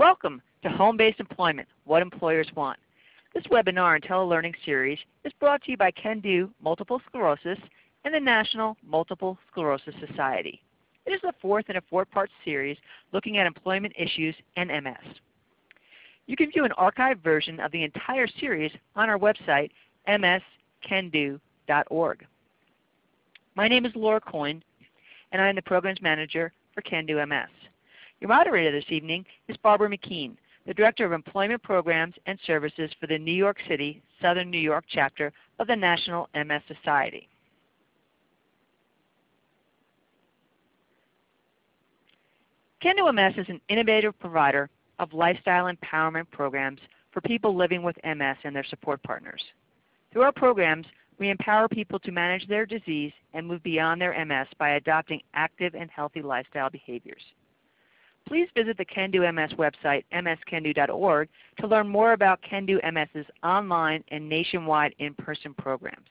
Welcome to Home-Based Employment, What Employers Want. This webinar and telelearning series is brought to you by CanDo Multiple Sclerosis and the National Multiple Sclerosis Society. It is the fourth in a four-part series looking at employment issues and MS. You can view an archived version of the entire series on our website, mscando.org. My name is Laura Coyne, and I am the Programs Manager for CanDo MS. Your moderator this evening is Barbara McKean, the Director of Employment Programs and Services for the New York City, Southern New York chapter of the National MS Society. CanDo MS is an innovative provider of lifestyle empowerment programs for people living with MS and their support partners. Through our programs, we empower people to manage their disease and move beyond their MS by adopting active and healthy lifestyle behaviors. Please visit the CanDo MS website, mscando.org, to learn more about CanDo MS's online and nationwide in-person programs.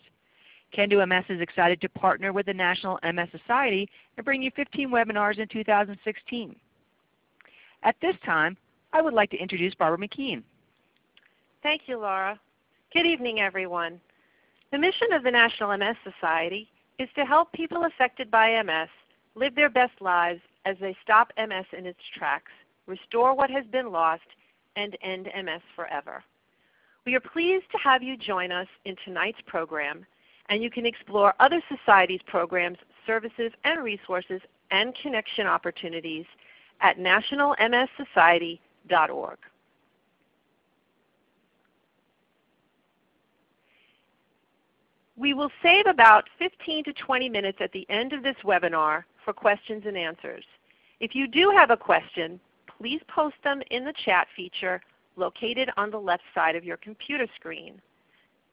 CanDo MS is excited to partner with the National MS Society and bring you 15 webinars in 2016. At this time, I would like to introduce Barbara McKean. Thank you, Laura. Good evening, everyone. The mission of the National MS Society is to help people affected by MS live their best lives as they stop MS in its tracks, restore what has been lost, and end MS forever. We are pleased to have you join us in tonight's program, and you can explore other societies' programs, services, and resources and connection opportunities at nationalmssociety.org. We will save about 15 to 20 minutes at the end of this webinar for questions and answers. If you do have a question, please post them in the chat feature located on the left side of your computer screen.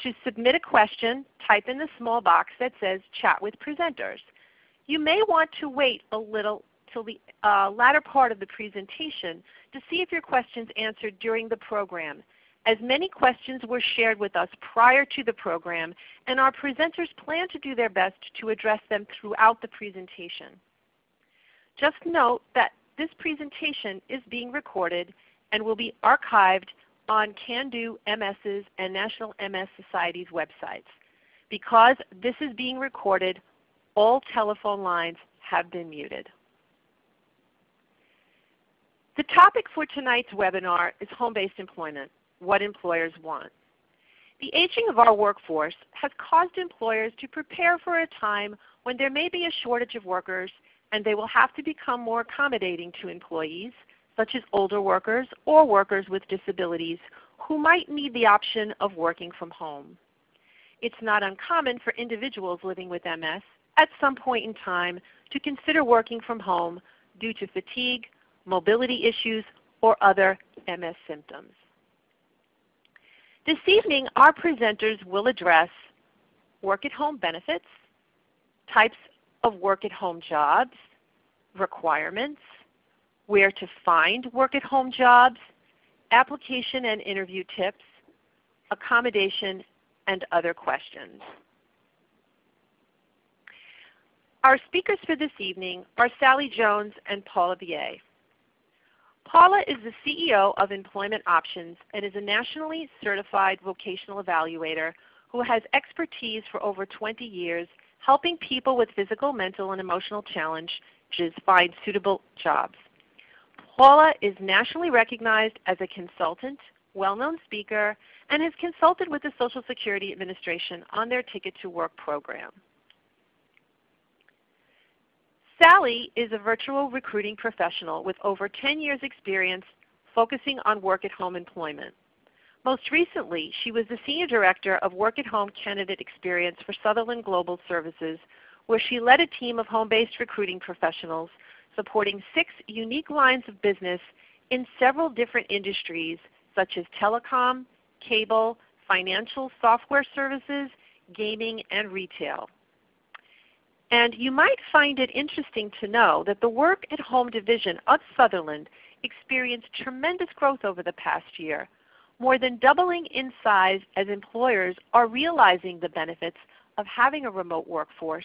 To submit a question, type in the small box that says Chat with Presenters. You may want to wait a little till the uh, latter part of the presentation to see if your questions answered during the program, as many questions were shared with us prior to the program, and our presenters plan to do their best to address them throughout the presentation. Just note that this presentation is being recorded and will be archived on CanDo MS's and National MS Society's websites. Because this is being recorded, all telephone lines have been muted. The topic for tonight's webinar is home-based employment, what employers want. The aging of our workforce has caused employers to prepare for a time when there may be a shortage of workers and they will have to become more accommodating to employees, such as older workers or workers with disabilities who might need the option of working from home. It's not uncommon for individuals living with MS at some point in time to consider working from home due to fatigue, mobility issues, or other MS symptoms. This evening our presenters will address work at home benefits, types of work at home jobs, requirements, where to find work at home jobs, application and interview tips, accommodation, and other questions. Our speakers for this evening are Sally Jones and Paula Vieillet. Paula is the CEO of Employment Options and is a nationally certified vocational evaluator who has expertise for over 20 years helping people with physical, mental, and emotional challenges find suitable jobs. Paula is nationally recognized as a consultant, well-known speaker, and has consulted with the Social Security Administration on their Ticket to Work program. Sally is a virtual recruiting professional with over 10 years experience focusing on work-at-home employment. Most recently, she was the Senior Director of Work-at-Home Candidate Experience for Sutherland Global Services, where she led a team of home-based recruiting professionals supporting six unique lines of business in several different industries such as telecom, cable, financial software services, gaming, and retail. And you might find it interesting to know that the Work at Home division of Sutherland experienced tremendous growth over the past year, more than doubling in size as employers are realizing the benefits of having a remote workforce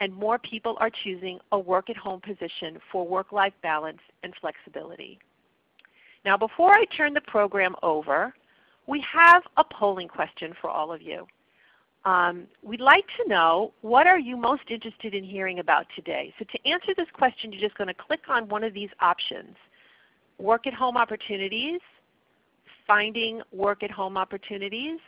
and more people are choosing a work-at-home position for work-life balance and flexibility. Now before I turn the program over, we have a polling question for all of you. Um, we'd like to know what are you most interested in hearing about today. So to answer this question, you're just going to click on one of these options. Work at home opportunities, finding work at home opportunities,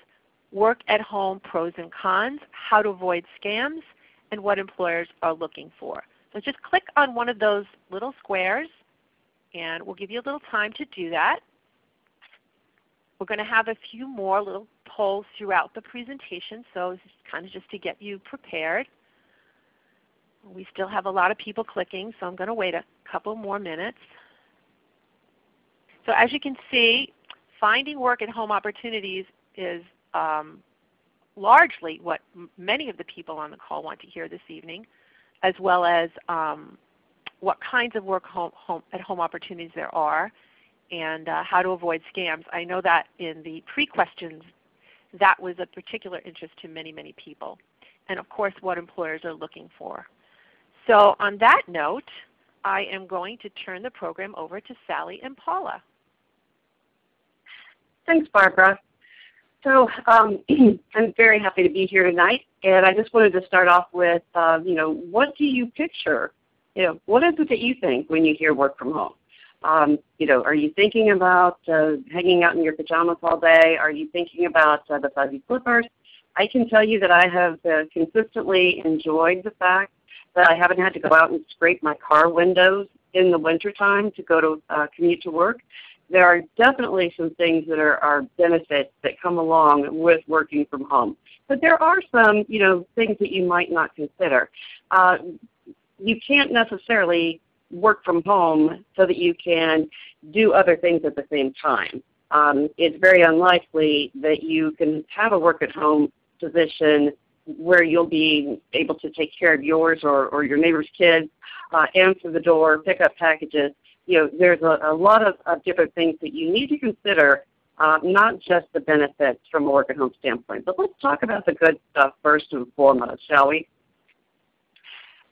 work at home pros and cons, how to avoid scams, and what employers are looking for. So just click on one of those little squares and we'll give you a little time to do that. We're going to have a few more little polls throughout the presentation, so is kind of just to get you prepared. We still have a lot of people clicking, so I'm going to wait a couple more minutes. So as you can see, finding work at home opportunities is um, largely what many of the people on the call want to hear this evening, as well as um, what kinds of work home, home, at home opportunities there are and uh, how to avoid scams. I know that in the pre-questions that was a particular interest to many, many people. And of course what employers are looking for. So on that note, I am going to turn the program over to Sally and Paula. Thanks, Barbara. So um, I'm very happy to be here tonight, and I just wanted to start off with, uh, you know, what do you picture? You know, what is it that you think when you hear work from home? Um, you know, are you thinking about uh, hanging out in your pajamas all day? Are you thinking about uh, the fuzzy slippers? I can tell you that I have uh, consistently enjoyed the fact that I haven't had to go out and scrape my car windows in the wintertime to go to uh, commute to work. There are definitely some things that are, are benefits that come along with working from home. But there are some, you know, things that you might not consider. Uh, you can't necessarily work from home so that you can do other things at the same time. Um, it's very unlikely that you can have a work at home position where you'll be able to take care of yours or, or your neighbor's kids, uh, answer the door, pick up packages. You know, there's a, a lot of, of different things that you need to consider, uh, not just the benefits from a work at home standpoint. But let's talk about the good stuff first and foremost, shall we?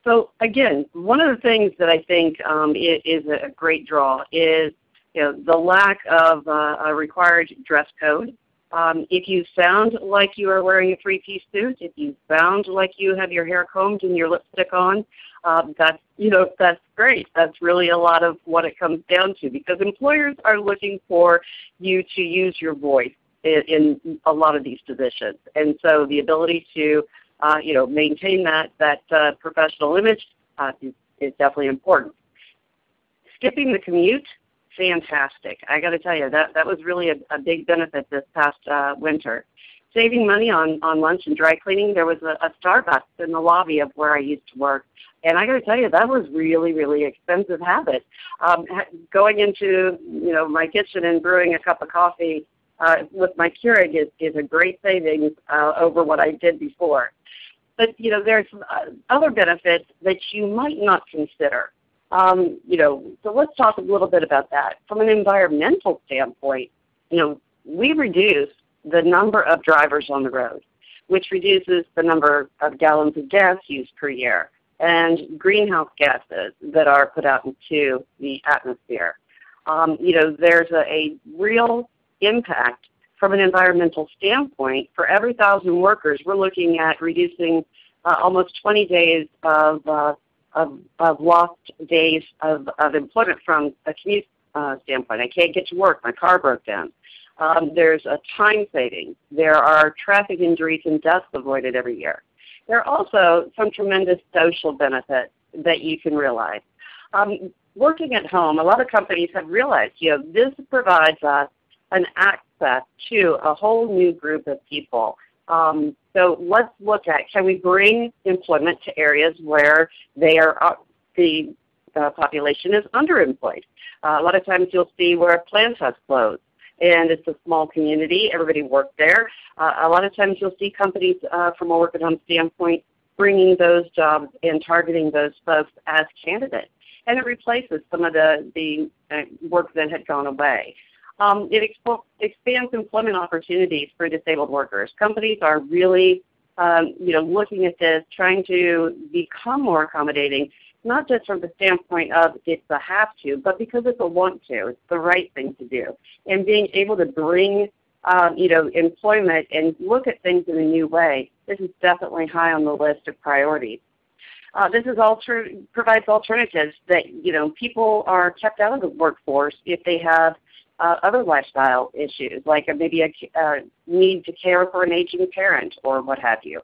So again, one of the things that I think um, is, a great draw is you know, the lack of uh, a required dress code. Um, if you sound like you are wearing a three-piece suit, if you sound like you have your hair combed and your lipstick on, um, that's you know that's great. That's really a lot of what it comes down to because employers are looking for you to use your voice in, in a lot of these positions, and so the ability to uh, you know, maintain that, that uh, professional image uh, is, is, definitely important. Skipping the commute, fantastic. I got to tell you, that, that was really a, a big benefit this past uh, winter. Saving money on, on lunch and dry cleaning, there was a, a Starbucks in the lobby of where I used to work. And I got to tell you, that was really, really expensive habit. Um, going into you know my kitchen and brewing a cup of coffee uh, with my Keurig is, is a great savings uh, over what I did before. But you know, there's uh, other benefits that you might not consider. Um, you know, so let's talk a little bit about that. From an environmental standpoint, you know, we reduce the number of drivers on the road, which reduces the number of gallons of gas used per year and greenhouse gases that are put out into the atmosphere. Um, you know, there's a, a real impact from an environmental standpoint, for every thousand workers, we're looking at reducing uh, almost 20 days of, uh, of, of, lost days of, of employment from a commute uh, standpoint. I can't get to work. My car broke down. Um, there's a time saving. There are traffic injuries and deaths avoided every year. There are also some tremendous social benefits that you can realize. Um, working at home, a lot of companies have realized, you know, this provides us an access to a whole new group of people. Um, so let's look at can we bring employment to areas where they are uh, the uh, population is underemployed. Uh, a lot of times you'll see where a plant has closed and it's a small community. Everybody works there. Uh, a lot of times you'll see companies uh, from a work at home standpoint bringing those jobs and targeting those folks as candidates. And it replaces some of the, the uh, work that had gone away. Um, it expands employment opportunities for disabled workers. Companies are really um, you know, looking at this, trying to become more accommodating not just from the standpoint of it's a have to, but because it's a want to. It's the right thing to do. And being able to bring um, you know, employment and look at things in a new way, this is definitely high on the list of priorities. Uh, this is alter provides alternatives that you know people are kept out of the workforce if they have uh, other lifestyle issues, like maybe a need to care for an aging parent or what have you.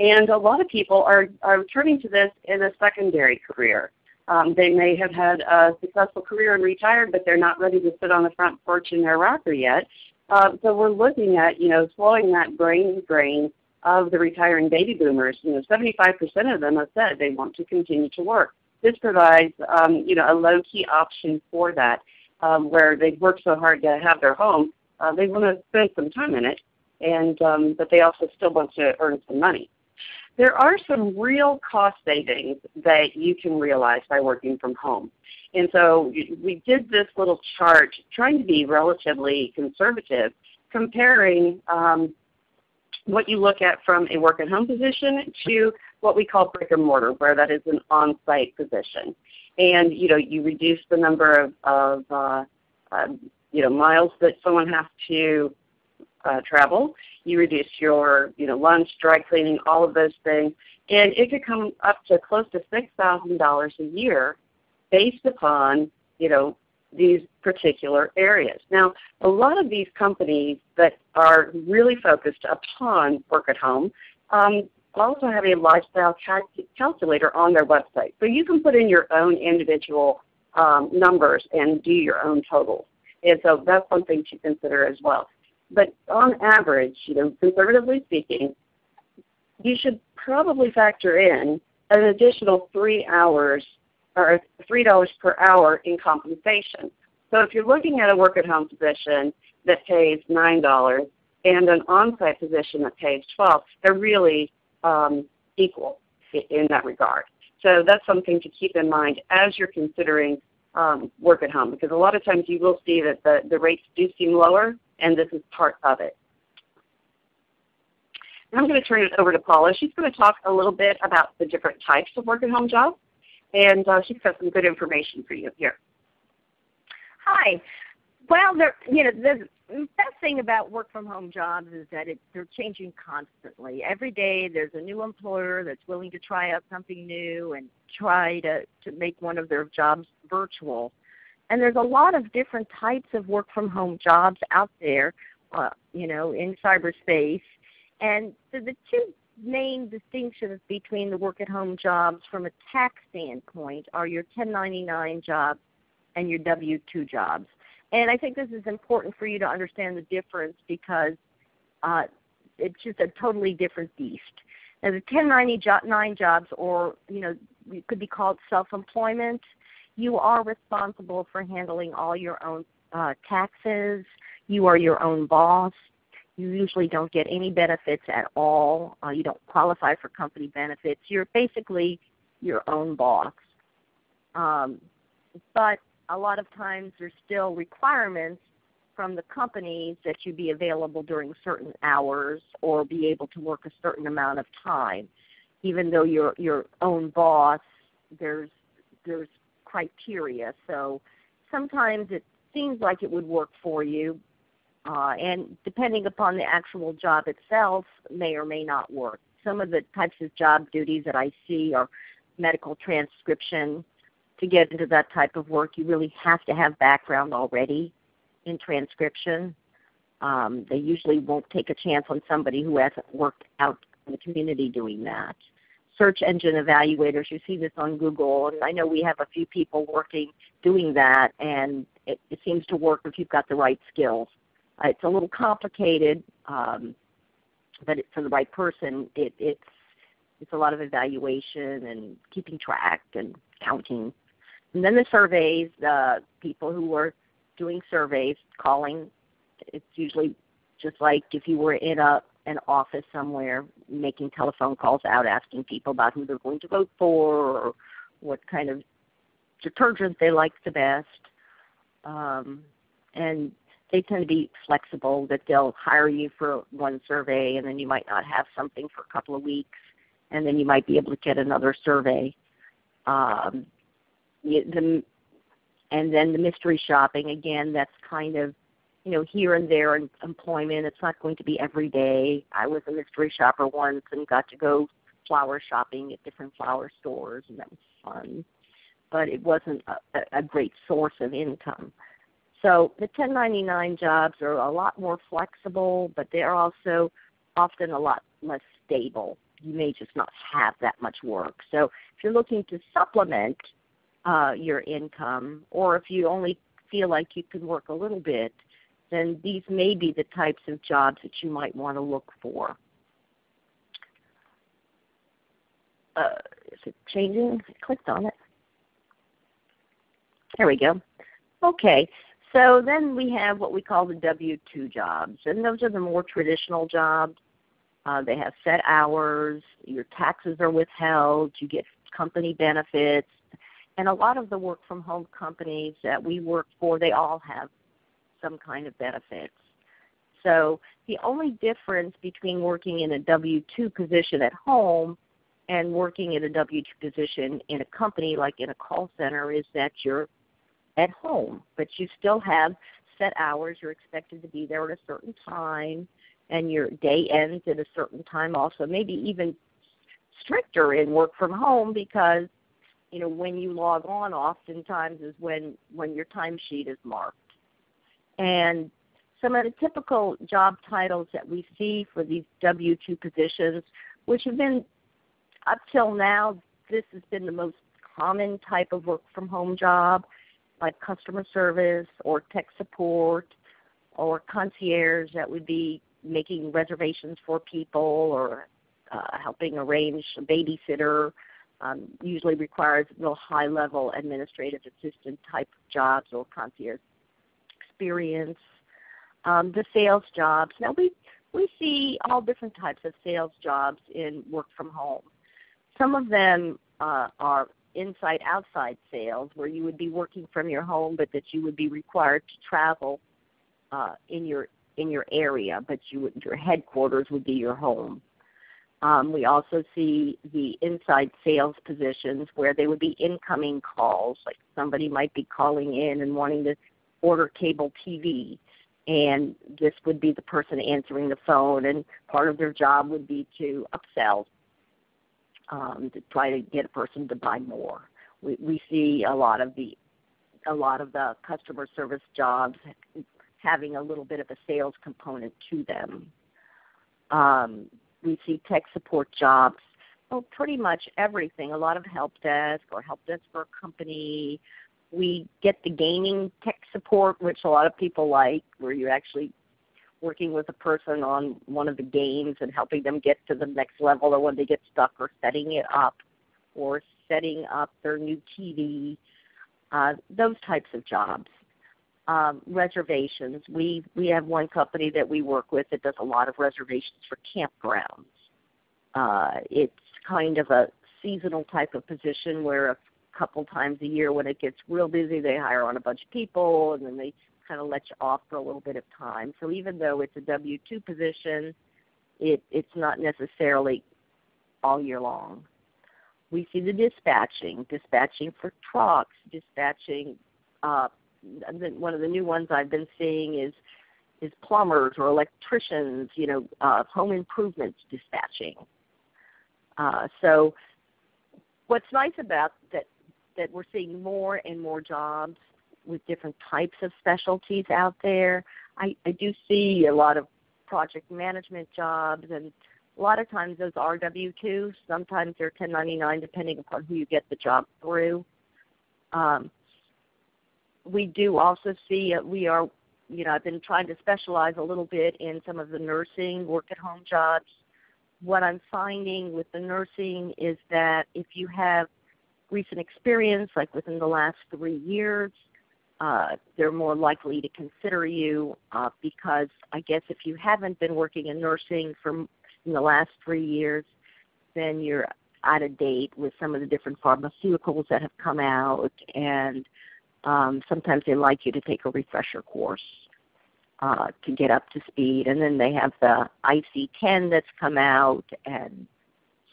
And a lot of people are, are turning to this in a secondary career. Um, they may have had a successful career and retired, but they're not ready to sit on the front porch in their rocker yet. Uh, so we're looking at, you know, slowing that brain drain of the retiring baby boomers. You know, 75% of them have said they want to continue to work. This provides, um, you know, a low-key option for that, um, where they've worked so hard to have their home, uh, they want to spend some time in it, and um, but they also still want to earn some money. There are some real cost savings that you can realize by working from home. And so we did this little chart trying to be relatively conservative, comparing um, what you look at from a work at home position to what we call brick and mortar, where that is an on-site position. And you know, you reduce the number of, of uh, uh, you know, miles that someone has to uh, travel. You reduce your you know, lunch, dry cleaning, all of those things. And it could come up to close to $6,000 a year based upon you know, these particular areas. Now, a lot of these companies that are really focused upon work at home um, also have a lifestyle cal calculator on their website. So you can put in your own individual um, numbers and do your own totals. And so that's something to consider as well. But on average, you know, conservatively speaking, you should probably factor in an additional three hours or $3 per hour in compensation. So if you're looking at a work at home position that pays $9 and an on-site position that pays 12 they're really um, equal in that regard. So that's something to keep in mind as you're considering um, work at home because a lot of times you will see that the, the rates do seem lower and this is part of it. Now I'm going to turn it over to Paula. She's going to talk a little bit about the different types of work at home jobs and uh, she's got some good information for you here. Hi. Well, there, you know, the best thing about work from home jobs is that it, they're changing constantly. Every day there's a new employer that's willing to try out something new and try to, to make one of their jobs virtual. And there's a lot of different types of work from home jobs out there, uh, you know, in cyberspace. And the, the two main distinctions between the work at home jobs from a tax standpoint are your 1099 jobs and your W 2 jobs. And I think this is important for you to understand the difference because uh, it's just a totally different beast. Now, the 1099 jobs, or you know, it could be called self-employment. You are responsible for handling all your own uh, taxes. You are your own boss. You usually don't get any benefits at all. Uh, you don't qualify for company benefits. You're basically your own boss. Um, but a lot of times there's still requirements from the companies that you be available during certain hours or be able to work a certain amount of time. Even though you're your own boss, there's there's criteria. So sometimes it seems like it would work for you, uh, and depending upon the actual job itself, may or may not work. Some of the types of job duties that I see are medical transcription. To get into that type of work, you really have to have background already in transcription. Um, they usually won't take a chance on somebody who hasn't worked out in the community doing that. Search engine evaluators, you see this on Google, and I know we have a few people working doing that, and it, it seems to work if you've got the right skills. Uh, it's a little complicated, um, but it, for the right person, it, it's it's a lot of evaluation and keeping track and counting. And then the surveys, uh, people who are doing surveys, calling. It's usually just like if you were in a an office somewhere, making telephone calls out, asking people about who they're going to vote for, or what kind of detergent they like the best. Um, and they tend to be flexible that they'll hire you for one survey and then you might not have something for a couple of weeks and then you might be able to get another survey. Um, the, and then the mystery shopping, again, that's kind of you know, here and there in employment. It's not going to be every day. I was a mystery shopper once and got to go flower shopping at different flower stores, and that was fun. But it wasn't a, a great source of income. So the 1099 jobs are a lot more flexible, but they are also often a lot less stable. You may just not have that much work. So if you're looking to supplement uh, your income, or if you only feel like you can work a little bit, then these may be the types of jobs that you might want to look for. Uh, is it changing? I clicked on it. There we go. Okay, so then we have what we call the W-2 jobs, and those are the more traditional jobs. Uh, they have set hours, your taxes are withheld, you get company benefits, and a lot of the work from home companies that we work for, they all have some kind of benefits. So the only difference between working in a W-2 position at home and working in a W-2 position in a company like in a call center is that you're at home, but you still have set hours. You're expected to be there at a certain time, and your day ends at a certain time also. Maybe even stricter in work from home because you know when you log on oftentimes is when when your timesheet is marked and some of the typical job titles that we see for these W 2 positions, which have been up till now, this has been the most common type of work from home job, like customer service or tech support or concierge that would be making reservations for people or uh, helping arrange a babysitter. Um, usually requires real high level administrative assistant type jobs or concierge experience, um, the sales jobs. Now we we see all different types of sales jobs in work from home. Some of them uh, are inside outside sales where you would be working from your home but that you would be required to travel uh, in your in your area but you would, your headquarters would be your home um, we also see the inside sales positions where they would be incoming calls like somebody might be calling in and wanting to order cable TV. And this would be the person answering the phone, and part of their job would be to upsell, um, to try to get a person to buy more. We, we see a lot of the a lot of the customer service jobs having a little bit of a sales component to them. Um, we see tech support jobs, well, pretty much everything. A lot of help desk or help desk for a company, we get the gaming tech support, which a lot of people like, where you're actually working with a person on one of the games and helping them get to the next level or when they get stuck or setting it up or setting up their new TV, uh, those types of jobs. Um, reservations. We we have one company that we work with that does a lot of reservations for campgrounds. Uh, it's kind of a seasonal type of position where a couple times a year when it gets real busy they hire on a bunch of people and then they kind of let you off for a little bit of time so even though it's a w two position it it's not necessarily all year long we see the dispatching dispatching for trucks dispatching uh one of the new ones i've been seeing is is plumbers or electricians you know uh home improvements dispatching uh so what's nice about that that we're seeing more and more jobs with different types of specialties out there. I, I do see a lot of project management jobs and a lot of times those are W-2. Sometimes they're 1099 depending upon who you get the job through. Um, we do also see, uh, we are, you know, I've been trying to specialize a little bit in some of the nursing, work at home jobs. What I'm finding with the nursing is that if you have recent experience, like within the last three years, uh, they're more likely to consider you uh, because I guess if you haven't been working in nursing for in the last three years, then you're out of date with some of the different pharmaceuticals that have come out, and um, sometimes they like you to take a refresher course uh, to get up to speed. And then they have the IC10 that's come out, and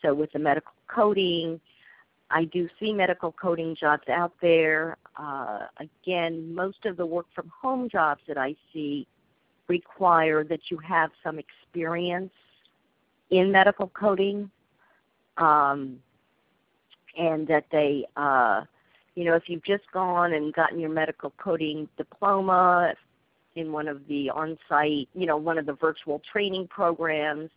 so with the medical coding, I do see medical coding jobs out there. Uh, again, most of the work from home jobs that I see require that you have some experience in medical coding, um, and that they, uh, you know, if you've just gone and gotten your medical coding diploma in one of the on-site, you know, one of the virtual training programs,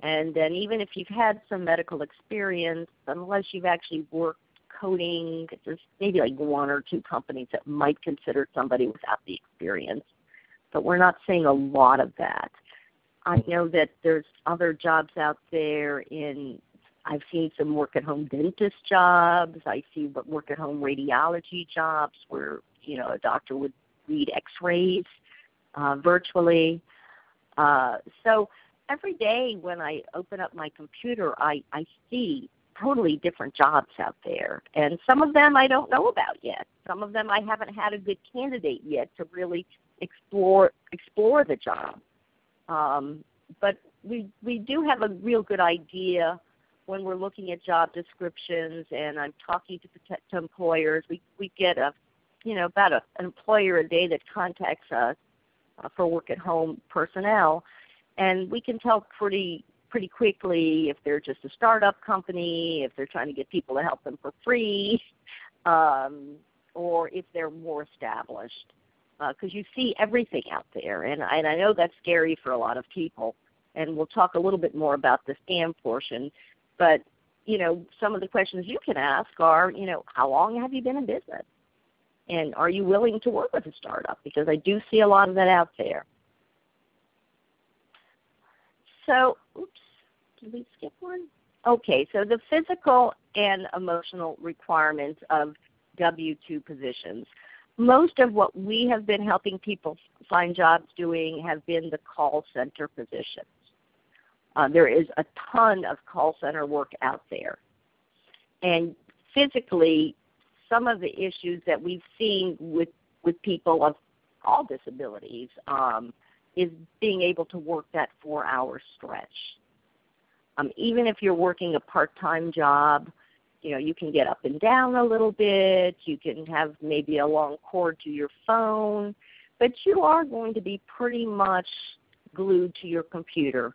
and then even if you've had some medical experience, unless you've actually worked coding, there's maybe like one or two companies that might consider somebody without the experience. But we're not seeing a lot of that. I know that there's other jobs out there in I've seen some work at home dentist jobs. I see work at home radiology jobs where, you know, a doctor would read x-rays uh, virtually. Uh, so every day when I open up my computer, I, I see totally different jobs out there. And some of them I don't know about yet. Some of them I haven't had a good candidate yet to really explore explore the job. Um, but we we do have a real good idea when we're looking at job descriptions and I'm talking to, to employers. We we get a you know about a, an employer a day that contacts us uh, for work at home personnel, and we can tell pretty pretty quickly if they're just a startup company, if they're trying to get people to help them for free, um, or if they're more established. Because uh, you see everything out there, and, and I know that's scary for a lot of people. And we'll talk a little bit more about the scam portion. But you know, some of the questions you can ask are, you know, how long have you been in business? And are you willing to work with a startup? Because I do see a lot of that out there. So, oops, did we skip one? Okay, so the physical and emotional requirements of W-2 positions. Most of what we have been helping people find jobs doing have been the call center positions. Uh, there is a ton of call center work out there. And physically, some of the issues that we've seen with, with people of all disabilities um, is being able to work that four hour stretch. Um, even if you're working a part-time job, you know, you can get up and down a little bit, you can have maybe a long cord to your phone, but you are going to be pretty much glued to your computer.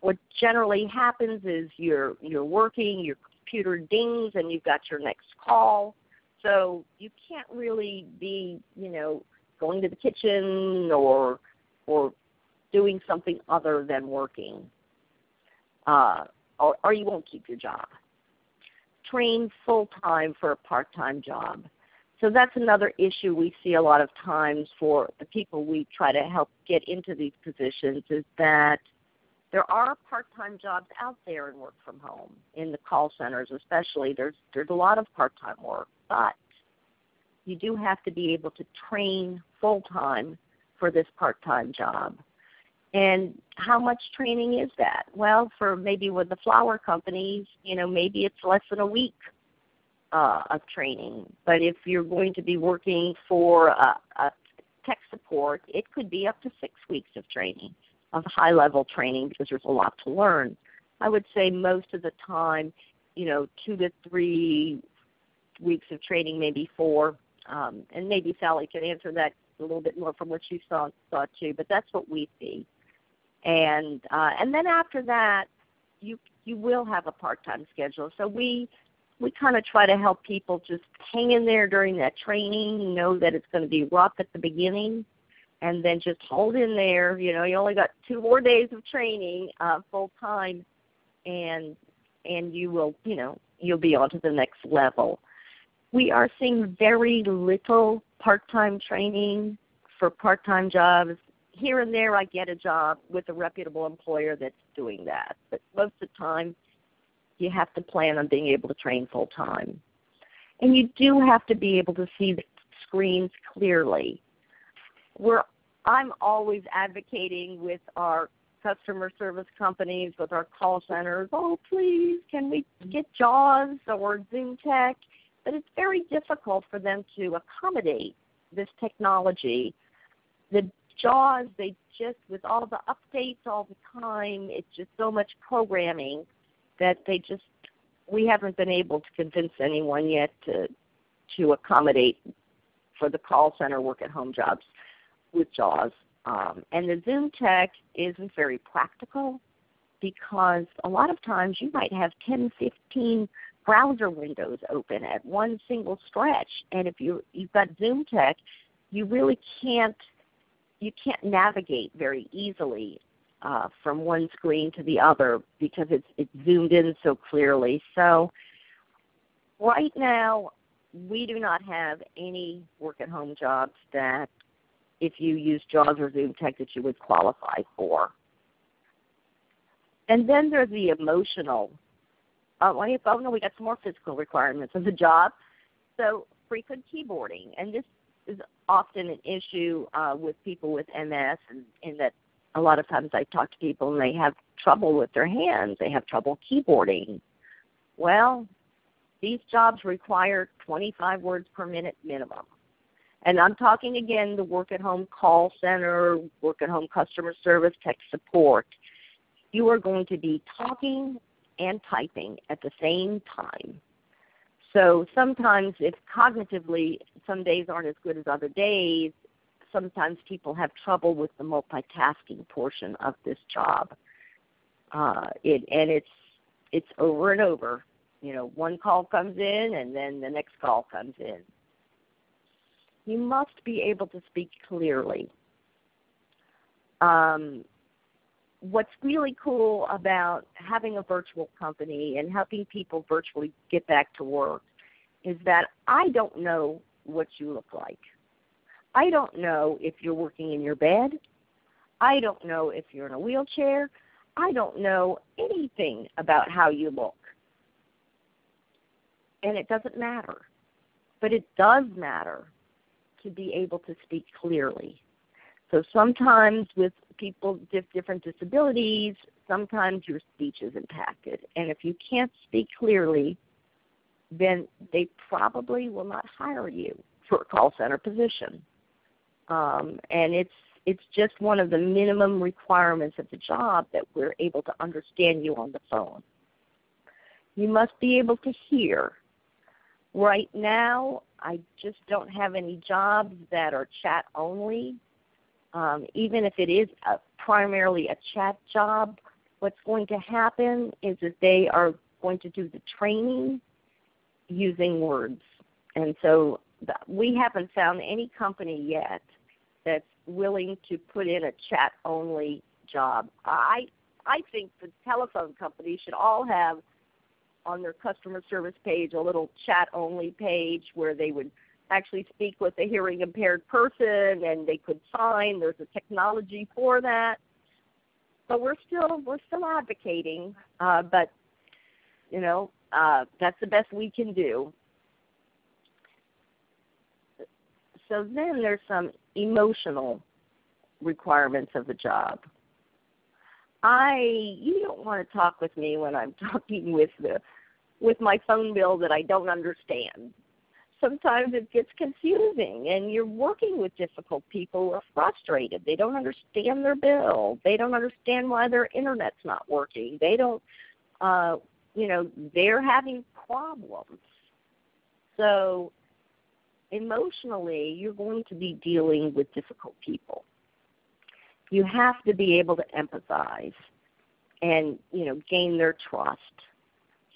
What generally happens is you're you're working, your computer dings and you've got your next call. So you can't really be, you know, going to the kitchen or or doing something other than working, uh, or, or you won't keep your job. Train full time for a part time job. So that's another issue we see a lot of times for the people we try to help get into these positions is that there are part-time jobs out there in work from home in the call centers especially there's there's a lot of part-time work but you do have to be able to train full-time for this part-time job. And how much training is that? Well, for maybe with the flower companies, you know, maybe it's less than a week uh, of training. But if you're going to be working for a, a tech support, it could be up to six weeks of training, of high level training, because there's a lot to learn. I would say most of the time, you know, two to three weeks of training, maybe four. Um, and maybe Sally can answer that a little bit more from what you saw saw too. But that's what we see. And uh, and then after that, you you will have a part-time schedule. So we we kind of try to help people just hang in there during that training, know that it's going to be rough at the beginning, and then just hold in there. You know, you only got two more days of training uh, full time, and and you will, you know, you'll be on to the next level. We are seeing very little part-time training for part-time jobs. Here and there I get a job with a reputable employer that's doing that. But most of the time you have to plan on being able to train full-time. And you do have to be able to see the screens clearly. We're, I'm always advocating with our customer service companies, with our call centers, oh please, can we get JAWS or ZoomText? but it's very difficult for them to accommodate this technology. The JAWS, they just, with all the updates all the time, it's just so much programming that they just we haven't been able to convince anyone yet to to accommodate for the call center work at home jobs with JAWS. Um, and the ZoomText isn't very practical because a lot of times you might have 10, 15 browser windows open at one single stretch. And if you you've got ZoomText, you really can't you can't navigate very easily uh, from one screen to the other because it's it's zoomed in so clearly. So right now we do not have any work at home jobs that if you use JAWS or ZoomText that you would qualify for. And then there's the emotional. Uh, oh no, we got some more physical requirements of the job. So frequent keyboarding, and this is often an issue uh, with people with MS, and in that a lot of times I talk to people and they have trouble with their hands, they have trouble keyboarding. Well, these jobs require 25 words per minute minimum. And I'm talking again the work at home call center, work at home customer service, tech support. You are going to be talking and typing at the same time. So sometimes if cognitively some days aren't as good as other days, sometimes people have trouble with the multitasking portion of this job. Uh, it, and it's it's over and over. You know, one call comes in and then the next call comes in. You must be able to speak clearly. Um, what's really cool about having a virtual company and helping people virtually get back to work is that I don't know what you look like. I don't know if you're working in your bed. I don't know if you're in a wheelchair. I don't know anything about how you look. And it doesn't matter. But it does matter to be able to speak clearly. So sometimes with people with different disabilities, sometimes your speech is impacted. And if you can't speak clearly, then they probably will not hire you for a call center position um, and it's it's just one of the minimum requirements of the job that we're able to understand you on the phone. You must be able to hear. Right now, I just don't have any jobs that are chat only. Um, even if it is a, primarily a chat job, what's going to happen is that they are going to do the training using words. And so we haven't found any company yet that's willing to put in a chat only job. I I think the telephone companies should all have on their customer service page a little chat only page where they would actually speak with a hearing impaired person and they could sign. There's a technology for that. But we're still we're still advocating, uh, but you know uh, that's the best we can do. So then there's some emotional requirements of the job. I you don't want to talk with me when I'm talking with the with my phone bill that I don't understand. Sometimes it gets confusing and you're working with difficult people who are frustrated. They don't understand their bill. They don't understand why their internet's not working. They don't uh you know, they're having problems. So emotionally, you're going to be dealing with difficult people. You have to be able to empathize and you know gain their trust.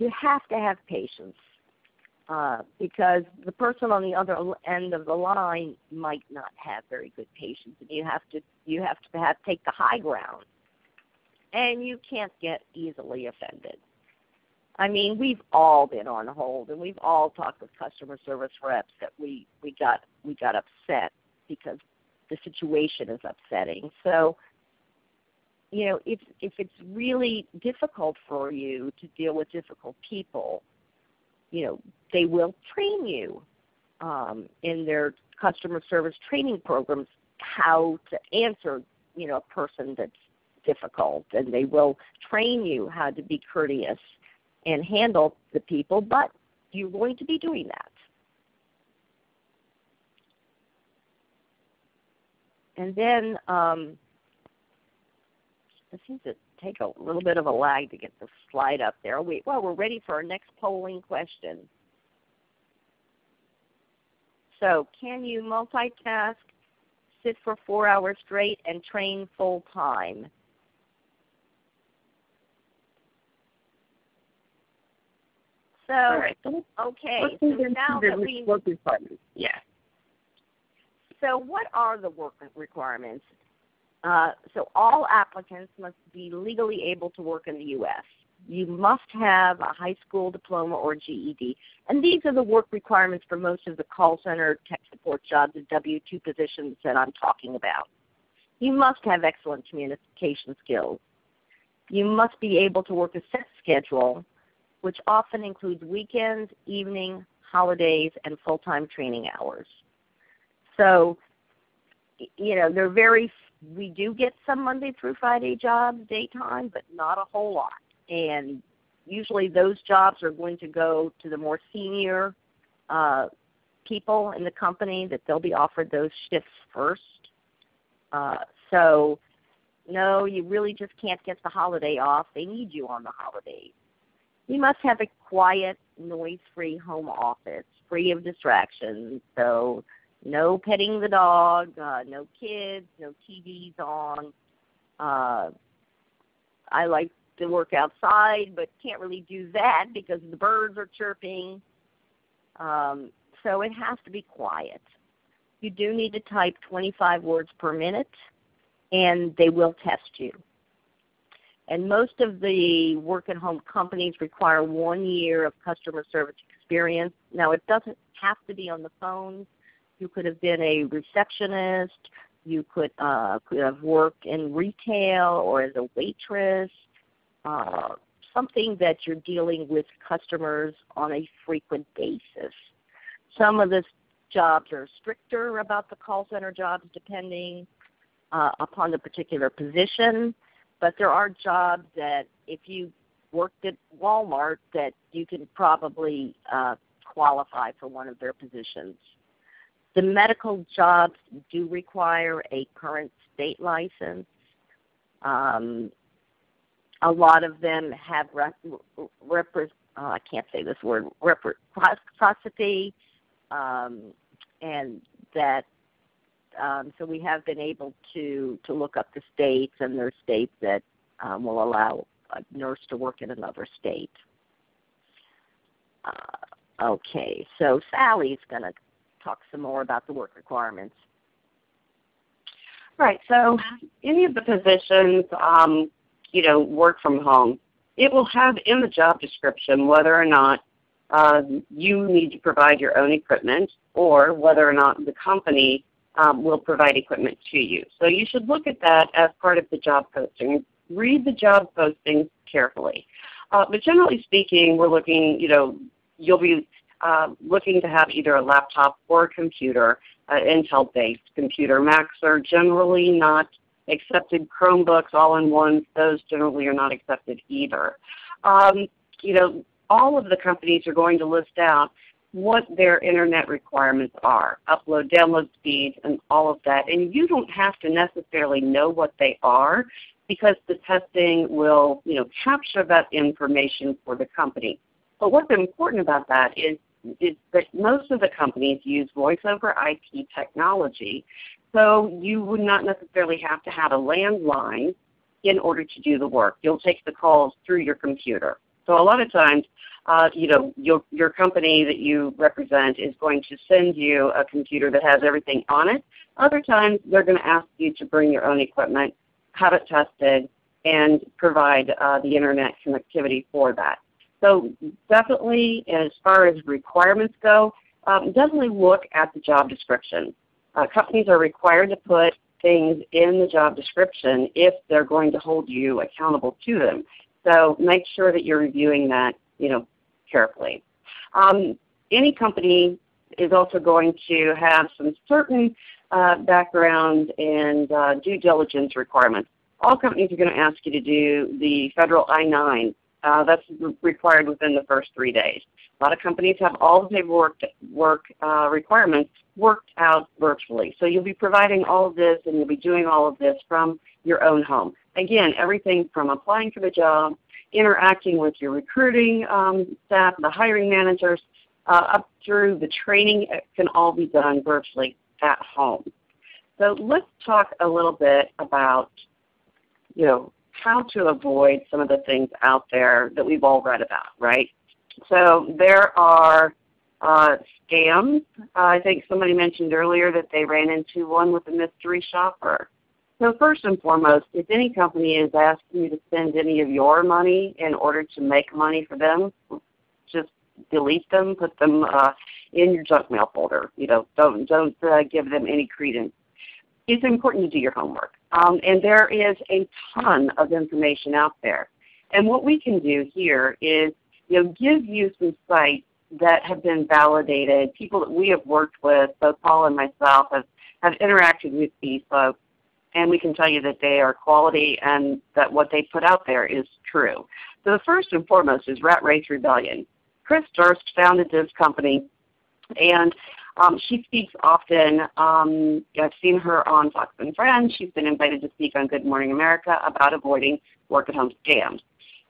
You have to have patience uh, because the person on the other end of the line might not have very good patience, and you have to you have to have take the high ground, and you can't get easily offended. I mean, we've all been on hold, and we've all talked with customer service reps that we we got we got upset because the situation is upsetting. So, you know, if if it's really difficult for you to deal with difficult people, you know, they will train you um, in their customer service training programs how to answer, you know, a person that's difficult, and they will train you how to be courteous and handle the people, but you're going to be doing that. And then um, I seems to take a little bit of a lag to get the slide up there. We, well, we're ready for our next polling question. So can you multitask, sit for four hours straight, and train full time? So, right. okay, so now that we work requirements. Yeah. So what are the work requirements? Uh, so all applicants must be legally able to work in the U.S. You must have a high school diploma or GED. And these are the work requirements for most of the call center tech support jobs, the W-2 positions that I'm talking about. You must have excellent communication skills. You must be able to work a set schedule, which often includes weekends, evening, holidays, and full-time training hours. So, you know, they're very we do get some Monday through Friday jobs daytime, but not a whole lot. And usually those jobs are going to go to the more senior uh, people in the company that they'll be offered those shifts first. Uh, so no, you really just can't get the holiday off. They need you on the holidays. You must have a quiet, noise-free home office, free of distractions. So no petting the dog, uh, no kids, no TVs on. Uh, I like to work outside, but can't really do that because the birds are chirping. Um, so it has to be quiet. You do need to type 25 words per minute, and they will test you. And most of the work at home companies require one year of customer service experience. Now, it doesn't have to be on the phone. You could have been a receptionist. You could uh, could have worked in retail or as a waitress. Uh, something that you're dealing with customers on a frequent basis. Some of the jobs are stricter about the call center jobs depending uh, upon the particular position, but there are jobs that if you worked at Walmart that you can probably uh, qualify for one of their positions. The medical jobs do require a current state license. Um, a lot of them have rep, rep, uh, I can't say this word reciprocity, um, and that um, so we have been able to to look up the states, and there are states that um, will allow a nurse to work in another state. Uh, okay, so Sally's going to talk some more about the work requirements. Right. So any of the positions, um, you know, work from home, it will have in the job description whether or not uh, you need to provide your own equipment or whether or not the company um, will provide equipment to you. So you should look at that as part of the job posting. Read the job posting carefully. Uh, but generally speaking, we're looking, you know, you'll be uh, looking to have either a laptop or a computer, uh, Intel-based computer. Macs are generally not accepted. Chromebooks, all-in-ones, those generally are not accepted either. Um, you know, all of the companies are going to list out what their internet requirements are, upload, download speeds, and all of that. And you don't have to necessarily know what they are because the testing will you know, capture that information for the company. But what's important about that is is that most of the companies use voice over IP technology. So you would not necessarily have to have a landline in order to do the work. You'll take the calls through your computer. So a lot of times, uh, you know, your, your company that you represent is going to send you a computer that has everything on it. Other times, they're going to ask you to bring your own equipment, have it tested, and provide uh, the Internet connectivity for that. So definitely, as far as requirements go, um, definitely look at the job description. Uh, companies are required to put things in the job description if they're going to hold you accountable to them. So make sure that you're reviewing that you know, carefully. Um, any company is also going to have some certain uh, background and uh, due diligence requirements. All companies are going to ask you to do the federal I-9 uh, that's required within the first three days. A lot of companies have all the paperwork work, uh, requirements worked out virtually. So you'll be providing all of this and you'll be doing all of this from your own home. again, everything from applying for the job, interacting with your recruiting um, staff, the hiring managers, uh, up through the training can all be done virtually at home. So let's talk a little bit about you know, how to avoid some of the things out there that we've all read about, right? So there are uh, scams. Uh, I think somebody mentioned earlier that they ran into one with a mystery shopper. So first and foremost, if any company is asking you to spend any of your money in order to make money for them, just delete them, put them uh, in your junk mail folder. You know, don't don't uh, give them any credence. It's important to do your homework, um, and there is a ton of information out there. And what we can do here is, you know, give you some sites that have been validated. People that we have worked with, both Paul and myself, have have interacted with these folks, and we can tell you that they are quality and that what they put out there is true. So the first and foremost is Rat Race Rebellion. Chris Durst founded this company, and um, she speaks often. Um, I've seen her on Fox and Friends. She's been invited to speak on Good Morning America about avoiding work at home scams.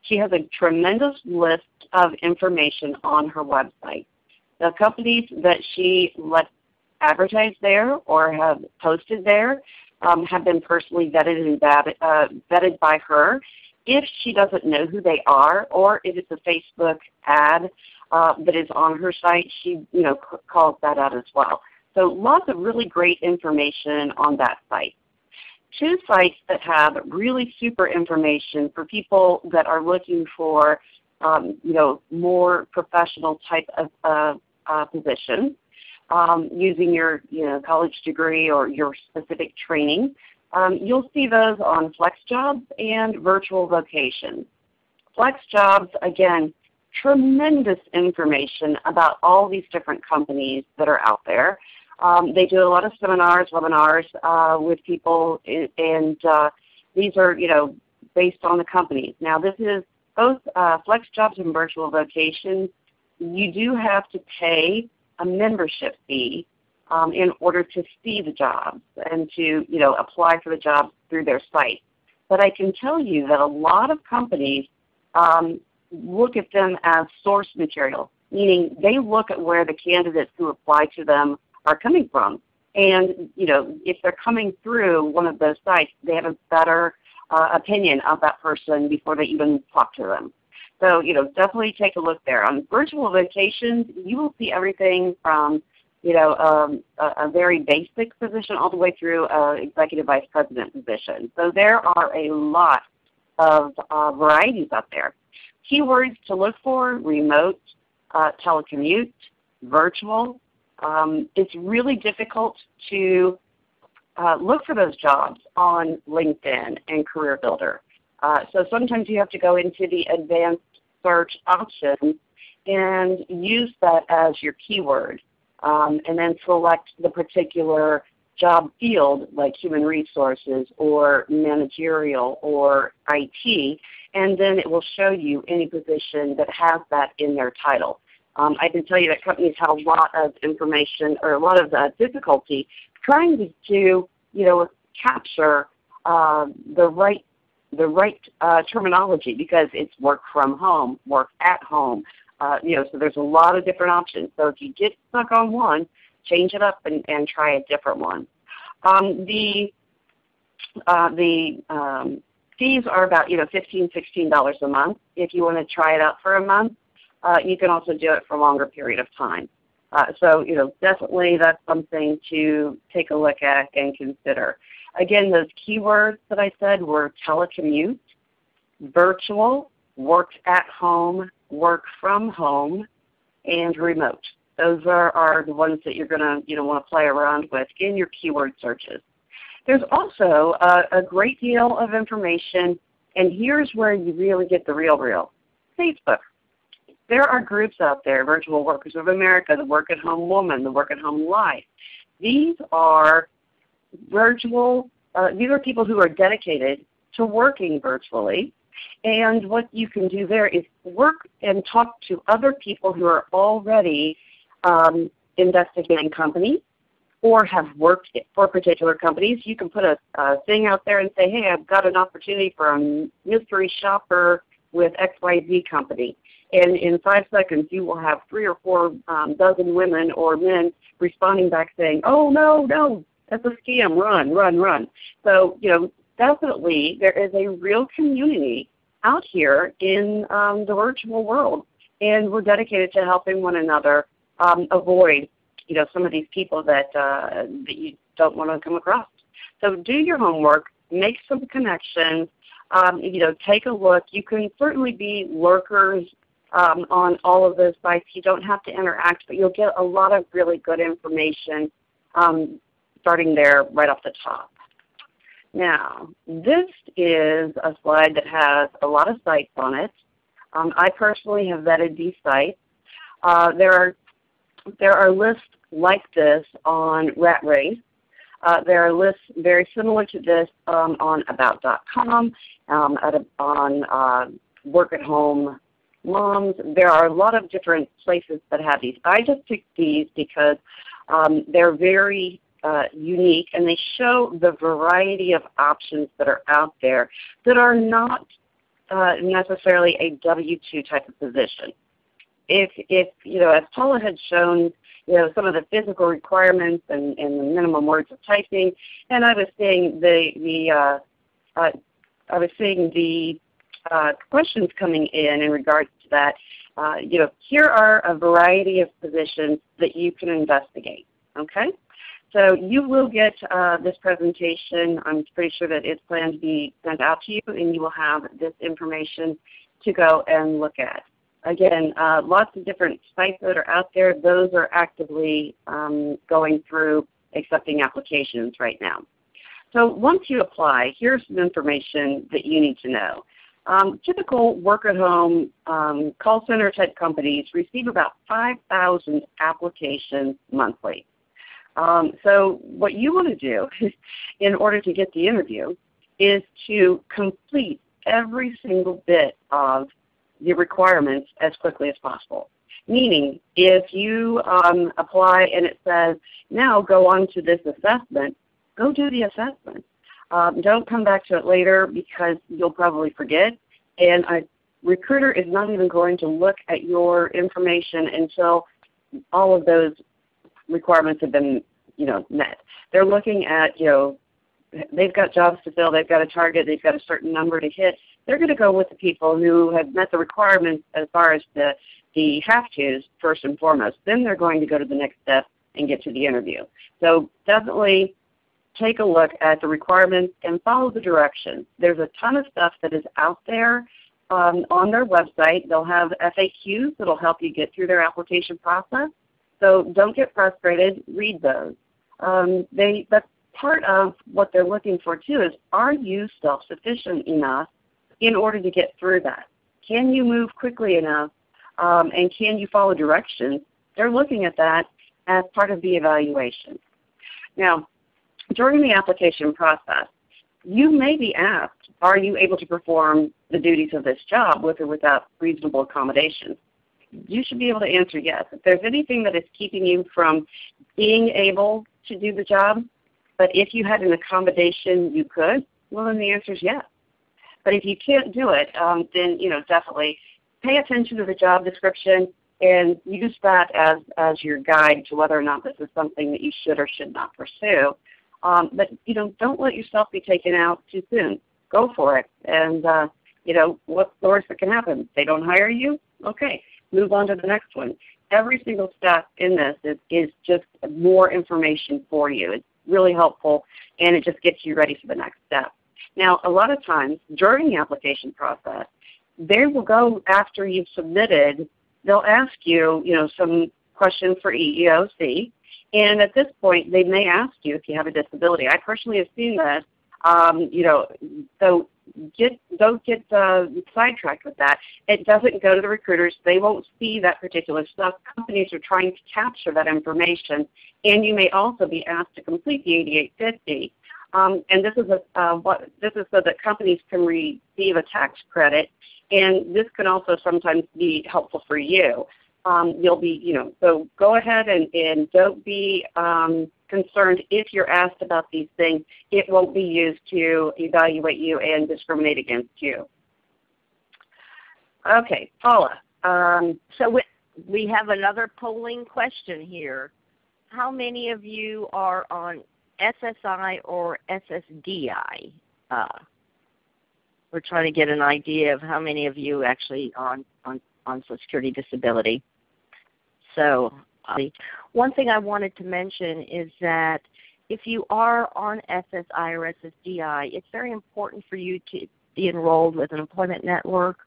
She has a tremendous list of information on her website. The companies that she lets advertise there or have posted there um, have been personally vetted and vetted, uh, vetted by her. If she doesn't know who they are, or if it's a Facebook ad uh, that is on her site, she you know calls that out as well. So lots of really great information on that site. Two sites that have really super information for people that are looking for um, you know more professional type of uh, uh, position um, using your you know college degree or your specific training. Um, you'll see those on FlexJobs and Virtual Vocations. FlexJobs, again, tremendous information about all these different companies that are out there. Um, they do a lot of seminars, webinars uh, with people, and uh, these are you know based on the companies. Now this is both uh, FlexJobs and Virtual Vocations. You do have to pay a membership fee um, in order to see the jobs and to you know apply for the jobs through their site. But I can tell you that a lot of companies um, look at them as source material, meaning they look at where the candidates who apply to them are coming from. And you know, if they're coming through one of those sites, they have a better uh, opinion of that person before they even talk to them. So you know, definitely take a look there. On virtual vocations, you will see everything from you know um, a, a, very basic position all the way through an executive vice president position. So there are a lot of uh, varieties out there. Keywords to look for, remote, uh, telecommute, virtual. Um, it's really difficult to uh, look for those jobs on LinkedIn and Career Builder. Uh, so sometimes you have to go into the advanced search option and use that as your keyword um, and then select the particular job field like human resources or managerial or IT, and then it will show you any position that has that in their title. Um, I can tell you that companies have a lot of information or a lot of uh, difficulty trying to, to you know, capture uh, the right the right uh, terminology because it's work from home, work at home, uh, you know, so there's a lot of different options. So if you get stuck on one, change it up and, and try a different one. Um, the uh, the um, fees are about you know $15, $16 a month. If you want to try it out for a month, uh, you can also do it for a longer period of time. Uh, so you know definitely that's something to take a look at and consider. Again, those keywords that I said were telecommute, virtual, work at home, work from home, and remote. Those are, are the ones that you're going to you know, want to play around with in your keyword searches. There's also a, a great deal of information, and here's where you really get the real real. Facebook. There are groups out there, Virtual Workers of America, the Work at Home Woman, the Work at Home Life. These are virtual, uh, these are people who are dedicated to working virtually and what you can do there is work and talk to other people who are already um, investigating companies or have worked for particular companies, you can put a, a thing out there and say, hey, I've got an opportunity for a mystery shopper with XYZ company. And in five seconds you will have three or four um, dozen women or men responding back saying, oh no, no, that's a scam, run, run, run. So, you know, definitely there is a real community out here in um, the virtual world. And we're dedicated to helping one another um, avoid you know, some of these people that, uh, that you don't want to come across. So do your homework, make some connections, um, you know, take a look. You can certainly be lurkers um, on all of those sites. You don't have to interact, but you'll get a lot of really good information um, starting there right off the top. Now, this is a slide that has a lot of sites on it. Um, I personally have vetted these sites. Uh, there are there are lists like this on Rat Race. Uh, there are lists very similar to this um, on About.com, um, a, on uh, Work at Home Moms. There are a lot of different places that have these. I just picked these because um, they're very uh, unique and they show the variety of options that are out there that are not uh, necessarily a W-2 type of position. If, if you know, as Paula had shown you know, some of the physical requirements and, and the minimum words of typing. And I was seeing the, the uh, uh, I was seeing the uh, questions coming in in regards to that. Uh, you know, here are a variety of positions that you can investigate. Okay, so you will get uh, this presentation. I'm pretty sure that it's planned to be sent out to you, and you will have this information to go and look at again, uh, lots of different sites that are out there. Those are actively um, going through accepting applications right now. So once you apply, here's some information that you need to know. Um, typical work-at-home um, call center type companies receive about 5,000 applications monthly. Um, so what you want to do in order to get the interview is to complete every single bit of the requirements as quickly as possible. Meaning, if you um, apply and it says, now go on to this assessment, go do the assessment. Um, don't come back to it later because you'll probably forget. And a recruiter is not even going to look at your information until all of those requirements have been you know, met. They're looking at, you know, they've got jobs to fill, they've got a target, they've got a certain number to hit, they're going to go with the people who have met the requirements as far as the, the have-tos first and foremost. Then they're going to go to the next step and get to the interview. So definitely take a look at the requirements and follow the directions. There's a ton of stuff that is out there um, on their website. They'll have FAQs that will help you get through their application process. So don't get frustrated. Read those. Um, they, that's part of what they're looking for too is are you self-sufficient enough in order to get through that? Can you move quickly enough um, and can you follow directions? They're looking at that as part of the evaluation. Now, during the application process, you may be asked, are you able to perform the duties of this job with or without reasonable accommodations? You should be able to answer yes. If there's anything that is keeping you from being able to do the job, but if you had an accommodation you could, well then the answer is yes. But if you can't do it, um, then you know definitely pay attention to the job description and use that as, as your guide to whether or not this is something that you should or should not pursue. Um, but you know, don't let yourself be taken out too soon. Go for it. And uh, you know, what's the worst that can happen? They don't hire you? Okay, move on to the next one. Every single step in this is, is just more information for you. It's really helpful and it just gets you ready for the next step. Now, a lot of times during the application process, they will go after you've submitted, they'll ask you, you know, some questions for EEOC, and at this point they may ask you if you have a disability. I personally have seen this. Um, you know, so get don't get uh, sidetracked with that. It doesn't go to the recruiters. They won't see that particular stuff. Companies are trying to capture that information, and you may also be asked to complete the 8850 um, and this is, a, uh, what, this is so that companies can receive a tax credit, and this can also sometimes be helpful for you. um, you'll be, you know, so go ahead and, and don't be um, concerned if you're asked about these things. It won't be used to evaluate you and discriminate against you. Okay, Paula. Um, so we, we have another polling question here. How many of you are on SSI or SSDI? Uh, we're trying to get an idea of how many of you actually on on on Social Security disability. So uh, one thing I wanted to mention is that if you are on SSI or SSDI, it's very important for you to be enrolled with an employment network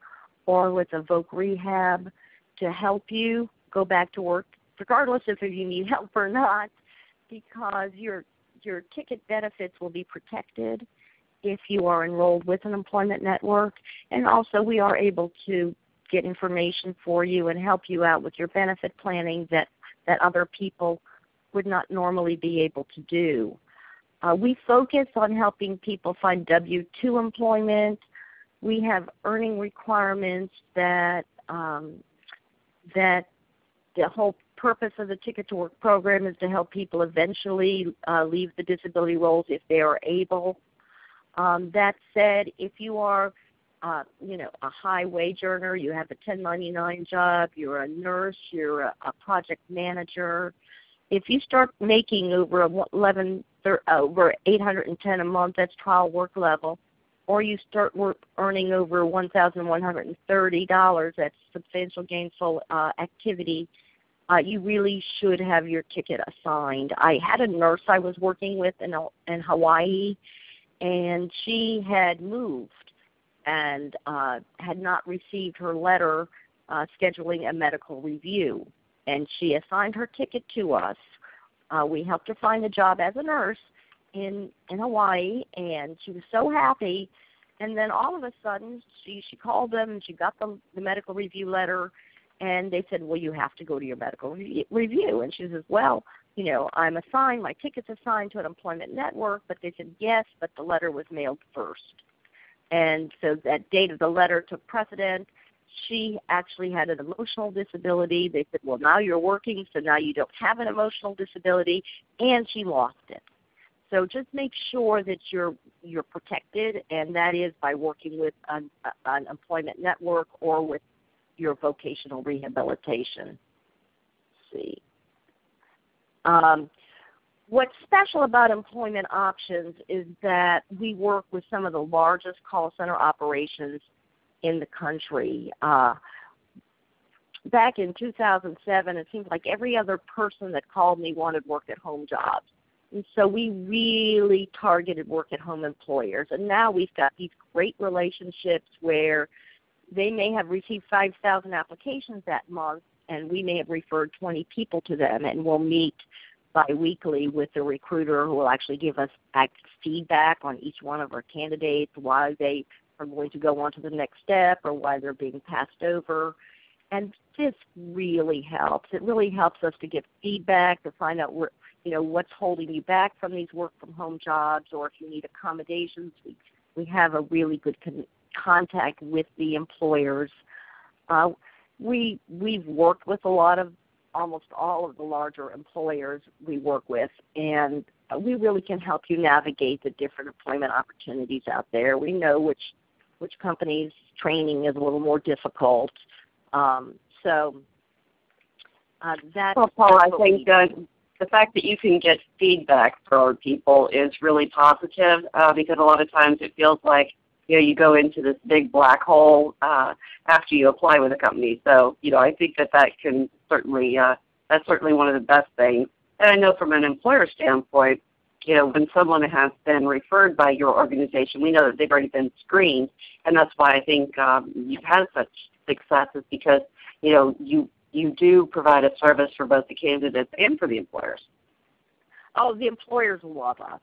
or with a voc rehab to help you go back to work, regardless if you need help or not, because your your ticket benefits will be protected if you are enrolled with an employment network. And also we are able to get information for you and help you out with your benefit planning that, that other people would not normally be able to do. Uh, we focus on helping people find W-2 employment. We have earning requirements that um, that the whole purpose of the Ticket to Work program is to help people eventually uh, leave the disability rolls if they are able. Um, that said, if you are uh, you know, a high wage earner, you have a 1099 job, you're a nurse, you're a, a project manager. If you start making over 11, over 810 a month, that's trial work level, or you start work, earning over $1,130, that's substantial gainful uh, activity, uh, you really should have your ticket assigned. I had a nurse I was working with in, in Hawaii, and she had moved and uh, had not received her letter uh, scheduling a medical review. And she assigned her ticket to us. Uh, we helped her find a job as a nurse in in Hawaii, and she was so happy. And then all of a sudden, she she called them and she got the the medical review letter, and they said, "Well, you have to go to your medical re- review." And she says, "Well, you know, I'm assigned, my ticket's assigned to an employment network, but they said yes, but the letter was mailed first. And so that date of the letter took precedent. She actually had an emotional disability. They said, well, now you're working, so now you don't have an emotional disability, and she lost it. So just make sure that you're you're protected, and that is by working with an, an employment network or with your vocational rehabilitation. Let's see. Um, what's special about Employment Options is that we work with some of the largest call center operations in the country. Uh, back in 2007, it seems like every other person that called me wanted work at home jobs. And so we really targeted work at home employers. And now we've got these great relationships where they may have received 5,000 applications that month and we may have referred 20 people to them and we'll meet biweekly with the recruiter who will actually give us feedback on each one of our candidates, why they are going to go on to the next step or why they're being passed over. And this really helps. It really helps us to get feedback to find out where, you know what's holding you back from these work from home jobs or if you need accommodations. We, we have a really good con- contact with the employers. Uh, we we've worked with a lot of almost all of the larger employers we work with, and we really can help you navigate the different employment opportunities out there. We know which which companies training is a little more difficult. Um, so uh, that's well, Paul, I think uh, the fact that you can get feedback from people is really positive uh, because a lot of times it feels like you know you go into this big black hole uh, after you apply with a company. So you know I think that that can certainly uh, that's certainly one of the best things. And I know from an employer standpoint, you know when someone has been referred by your organization, we know that they've already been screened, and that's why I think um, you've had such success is because you know you you do provide a service for both the candidates and for the employers. Oh, the employers love us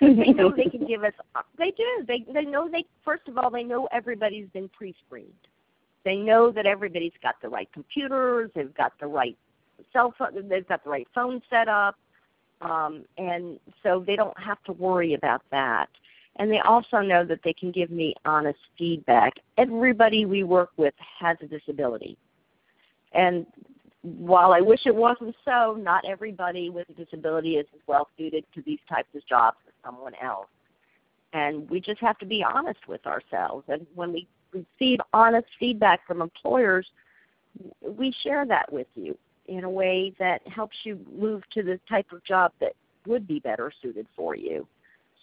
they know they can give us. They do. They they know they first of all they know everybody's been pre-screened. They know that everybody's got the right computers. They've got the right cell phone. They've got the right phone set up, um, and so they don't have to worry about that. And they also know that they can give me honest feedback. Everybody we work with has a disability. and while I wish it wasn't so, not everybody with a disability is as well suited to these types of jobs someone else. And we just have to be honest with ourselves. And when we receive honest feedback from employers, we share that with you in a way that helps you move to the type of job that would be better suited for you.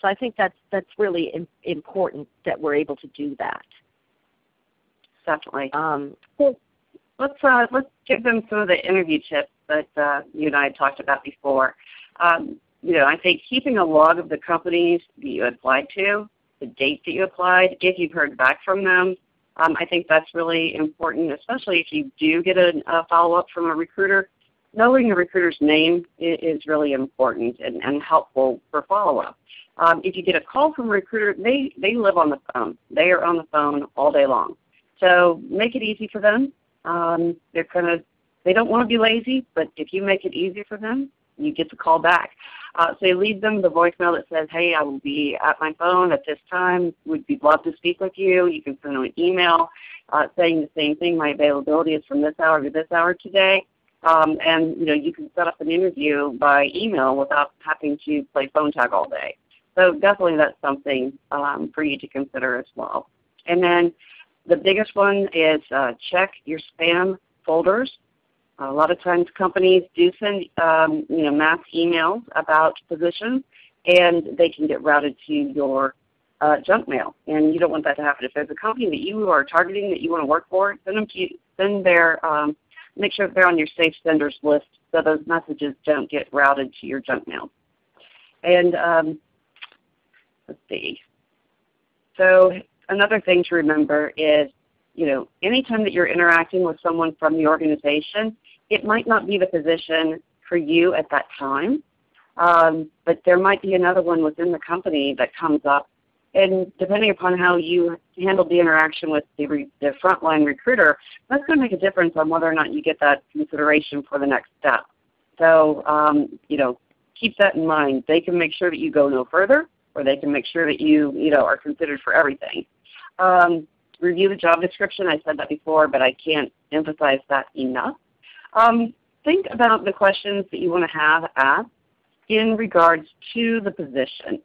So I think that's that's really important that we're able to do that. Definitely. Um, well, let's uh, let's give them some of the interview tips that uh, you and I had talked about before. Um, you know, I think keeping a log of the companies that you applied to, the date that you applied, if you've heard back from them, um, I think that's really important, especially if you do get a, a follow-up from a recruiter. Knowing the recruiter's name is, really important and, and helpful for follow-up. Um, if you get a call from a recruiter, they, they live on the phone. They are on the phone all day long. So make it easy for them. Um, they're kind of they don't want to be lazy, but if you make it easy for them, you get the call back. Uh, so you leave them the voicemail that says, hey, I will be at my phone at this time. Would be love to speak with you. You can send them an email uh, saying the same thing. My availability is from this hour to this hour today. Um, and you know you can set up an interview by email without having to play phone tag all day. So definitely that's something um, for you to consider as well. And then the biggest one is uh, check your spam folders. A lot of times companies do send um, you know, mass emails about positions and they can get routed to your uh, junk mail. And you don't want that to happen. If there's a company that you are targeting that you want to work for, send them to send their, um, make sure they're on your safe senders list so those messages don't get routed to your junk mail. And um, let's see. So another thing to remember is, you know, anytime that you're interacting with someone from the organization, it might not be the position for you at that time, um, but there might be another one within the company that comes up. And depending upon how you handle the interaction with the, re the frontline recruiter, that's going to make a difference on whether or not you get that consideration for the next step. So, um, you know, keep that in mind. They can make sure that you go no further, or they can make sure that you, you know, are considered for everything. Um, review the job description. I said that before, but I can't emphasize that enough. Um, think about the questions that you want to have asked in regards to the position.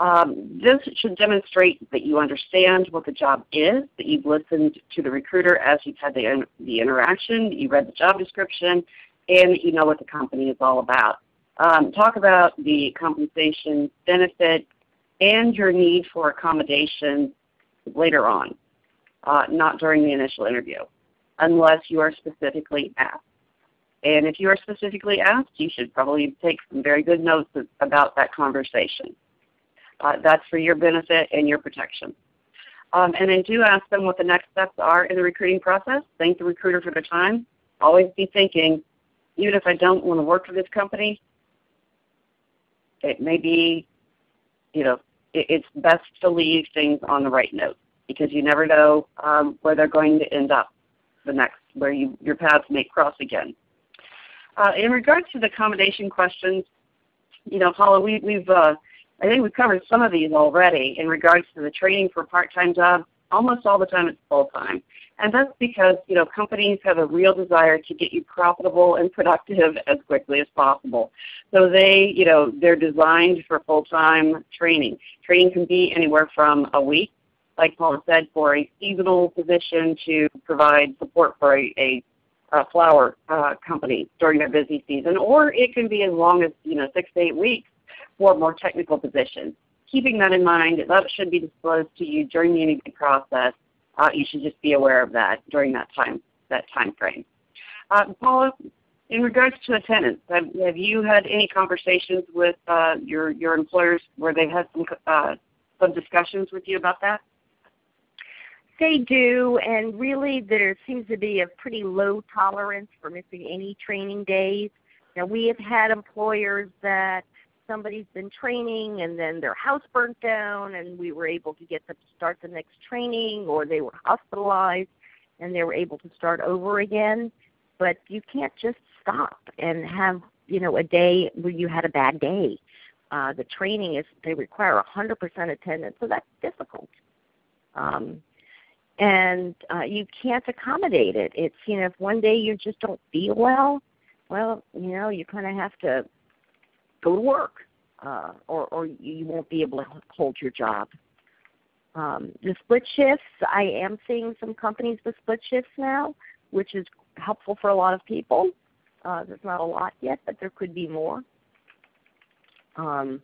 Um, this should demonstrate that you understand what the job is, that you've listened to the recruiter as you've had the, the interaction, that you read the job description, and that you know what the company is all about. Um, talk about the compensation benefit and your need for accommodation later on, uh, not during the initial interview, unless you are specifically asked. And if you are specifically asked, you should probably take some very good notes about that conversation. Uh, that's for your benefit and your protection. Um, and then do ask them what the next steps are in the recruiting process. Thank the recruiter for their time. Always be thinking, even if I don't want to work for this company, it may be, you know, it's best to leave things on the right note because you never know um, where they're going to end up the next, where you, your paths may cross again. Uh, in regards to the accommodation questions, you know, Paula, we, we've, uh, I think we've covered some of these already in regards to the training for part-time jobs. Almost all the time it's full-time. And that's because, you know, companies have a real desire to get you profitable and productive as quickly as possible. So they, you know, they're designed for full-time training. Training can be anywhere from a week, like Paula said, for a seasonal position to provide support for a, a, a flower uh, company during their busy season, or it can be as long as, you know, six to eight weeks for more technical positions. Keeping that in mind, that should be disclosed to you during the interview process uh, you should just be aware of that during that time that time frame. Uh, Paula, in regards to attendance, have, have you had any conversations with uh, your your employers where they've had some uh, some discussions with you about that? They do, and really there seems to be a pretty low tolerance for missing any training days. Now we have had employers that somebody's been training and then their house burnt down and we were able to get them to start the next training or they were hospitalized and they were able to start over again. But you can't just stop and have, you know, a day where you had a bad day. Uh, the training is they require 100% attendance, so that's difficult. Um, and uh, you can't accommodate it. It's you know if one day you just don't feel well, well you know you kind of have to go to work, uh, or or you won't be able to hold your job. Um, the split shifts, I am seeing some companies with split shifts now, which is helpful for a lot of people. Uh, there's not a lot yet, but there could be more. Um,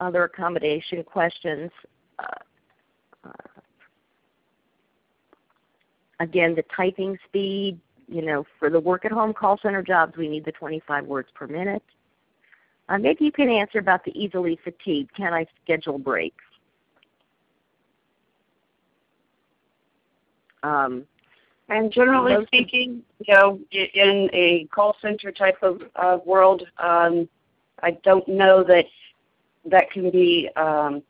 other accommodation questions. Uh, uh, again, the typing speed, you know, for the work at home call center jobs, we need the 25 words per minute. Uh, maybe you can answer about the easily fatigued. Can I schedule breaks? Um, and generally speaking, you know, in a call center type of uh, world, um, I don't know that that can be um,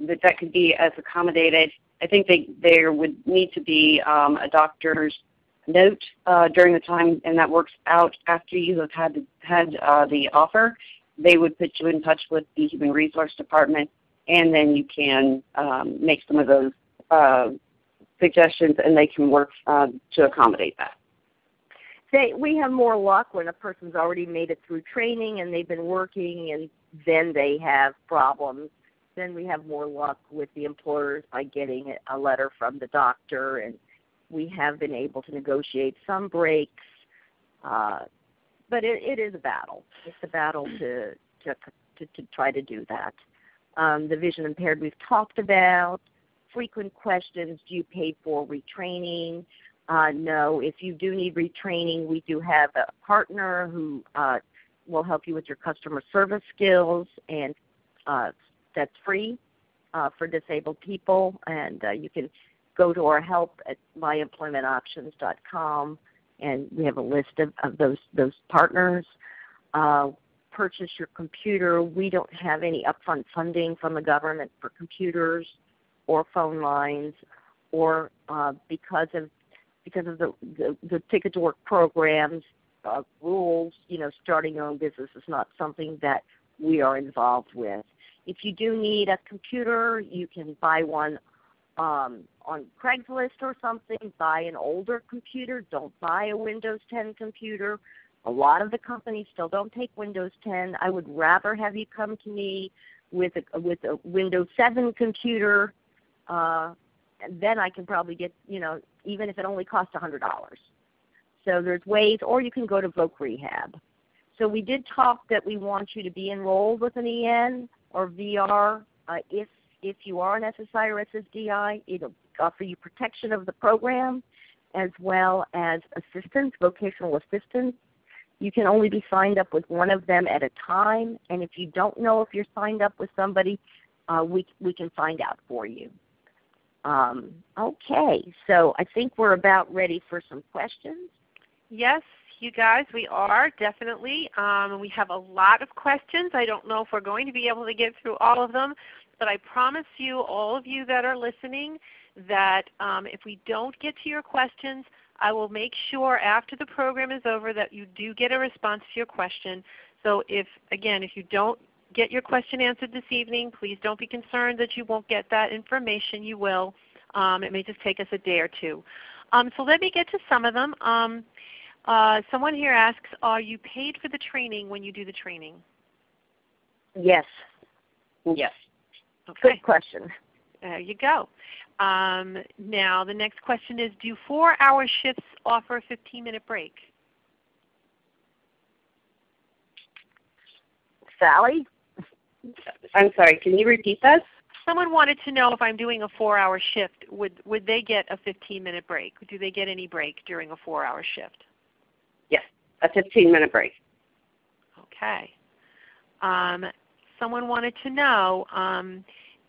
that that could be as accommodated. I think they, there would need to be um, a doctor's note uh, during the time, and that works out after you have had had uh, the offer. They would put you in touch with the human resource department, and then you can um, make some of those uh, suggestions, and they can work uh, to accommodate that. They, we have more luck when a person's already made it through training and they've been working, and then they have problems then we have more luck with the employers by getting a letter from the doctor, and we have been able to negotiate some breaks. Uh, but it, it is a battle. It's a battle to to to, to try to do that. Um, the vision impaired we've talked about. Frequent questions: Do you pay for retraining? Uh, no. If you do need retraining, we do have a partner who uh, will help you with your customer service skills and uh, that's free uh, for disabled people, and uh, you can go to our help at myemploymentoptions.com, and we have a list of, of those those partners. Uh, purchase your computer. We don't have any upfront funding from the government for computers or phone lines, or uh, because of because of the, the, the ticket to work programs uh, rules. You know, starting your own business is not something that we are involved with. If you do need a computer, you can buy one um, on Craigslist or something. Buy an older computer. Don't buy a Windows 10 computer. A lot of the companies still don't take Windows 10. I would rather have you come to me with a with a Windows 7 computer, uh, and then I can probably get you know even if it only costs a hundred dollars. So there's ways, or you can go to Voc Rehab. So we did talk that we want you to be enrolled with an EN or VR. Uh, if if you are an SSI or SSDI, it'll offer you protection of the program as well as assistance, vocational assistance. You can only be signed up with one of them at a time, and if you don't know if you're signed up with somebody, uh, we we can find out for you. Um, okay, so I think we're about ready for some questions. Yes, you guys. We are definitely. Um, we have a lot of questions. I don't know if we're going to be able to get through all of them, but I promise you, all of you that are listening, that um, if we don't get to your questions, I will make sure after the program is over that you do get a response to your question. So if, again, if you don't get your question answered this evening, please don't be concerned that you won't get that information. You will. Um, it may just take us a day or two. Um, so let me get to some of them. Um, uh, someone here asks, are you paid for the training when you do the training? Yes. Yes. Okay. Good question. There you go. Um, now the next question is, do 4-hour shifts offer a 15-minute break? Sally? I'm sorry, can you repeat that? Someone wanted to know if I'm doing a 4-hour shift, would, would they get a 15-minute break? Do they get any break during a 4-hour shift? A 15 minute break. Okay. Um, someone wanted to know um,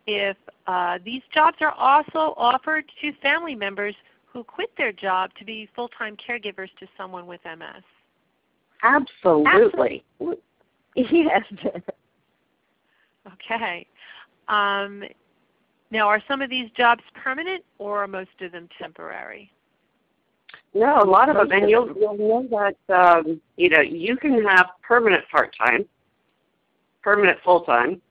if uh, these jobs are also offered to family members who quit their job to be full-time caregivers to someone with MS. Absolutely. Absolutely. Yes. okay. Um, now, are some of these jobs permanent or are most of them temporary? No, a lot of them, and you'll you'll know that um, you know you can have permanent part time, permanent full time,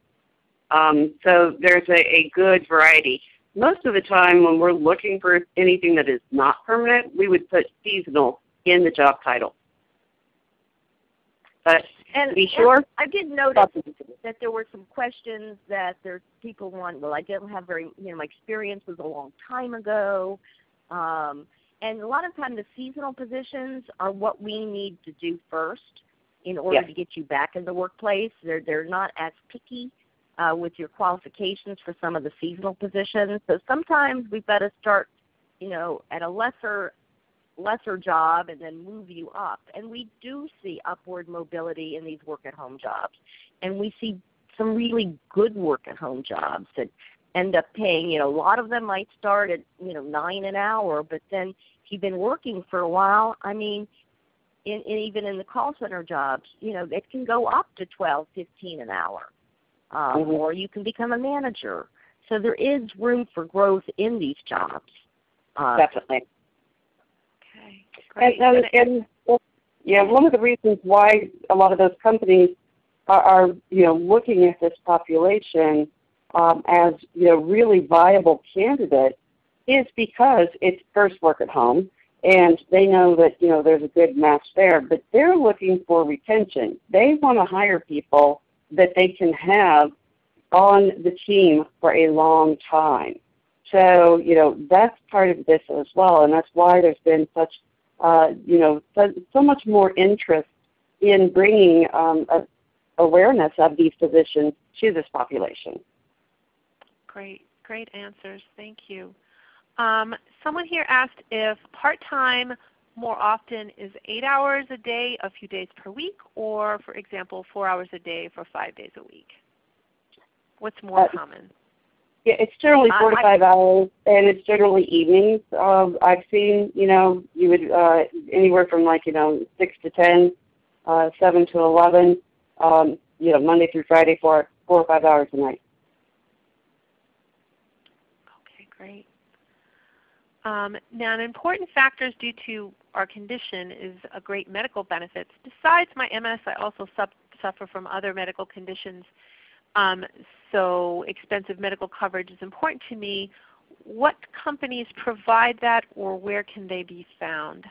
Um, so there's a, a good variety. Most of the time when we're looking for anything that is not permanent, we would put seasonal in the job title. But And be sure, and I did notice that there were some questions that there people want. Well, I didn't have very, you know, my experience was a long time ago, um, and a lot of time the seasonal positions are what we need to do first in order Yes. to get you back in the workplace. They're they're not as picky uh, with your qualifications for some of the seasonal positions. So sometimes we've got to start, you know, at a lesser lesser job and then move you up. And we do see upward mobility in these work at home jobs. And we see some really good work at home jobs that end up paying, you know, a lot of them might start at, you know, nine an hour, but then you've been working for a while, I mean, in, in even in the call center jobs, you know, it can go up to twelve, fifteen an hour. Um, Mhm. Or you can become a manager. So there is room for growth in these jobs. Uh, definitely. Okay, And, great. and, and well, yeah, one of the reasons why a lot of those companies are, are you know looking at this population um, as you know really viable candidate is because it's first work at home, and they know that you know there's a good match there. But they're looking for retention. They want to hire people that they can have on the team for a long time. So, you know, that's part of this as well, and that's why there's been such, uh, you know, so, so much more interest in bringing um, a, awareness of these positions to this population. Great, great answers. Thank you. Um, someone here asked if part-time more often is 8 hours a day, a few days per week, or for example, 4 hours a day for 5 days a week. What's more Uh, common? Yeah, it's generally I- four to I- five hours, and it's generally evenings. Um, I've seen, you know, you would uh, anywhere from like, you know, six to ten, uh, seven to eleven. Um, you know, Monday through Friday, four four or five hours a night. Okay, great. Um, now, an important factor due to our condition is a great medical benefits. Besides my MS, I also suffer from other medical conditions. Um, so expensive medical coverage is important to me. What companies provide that or where can they be found?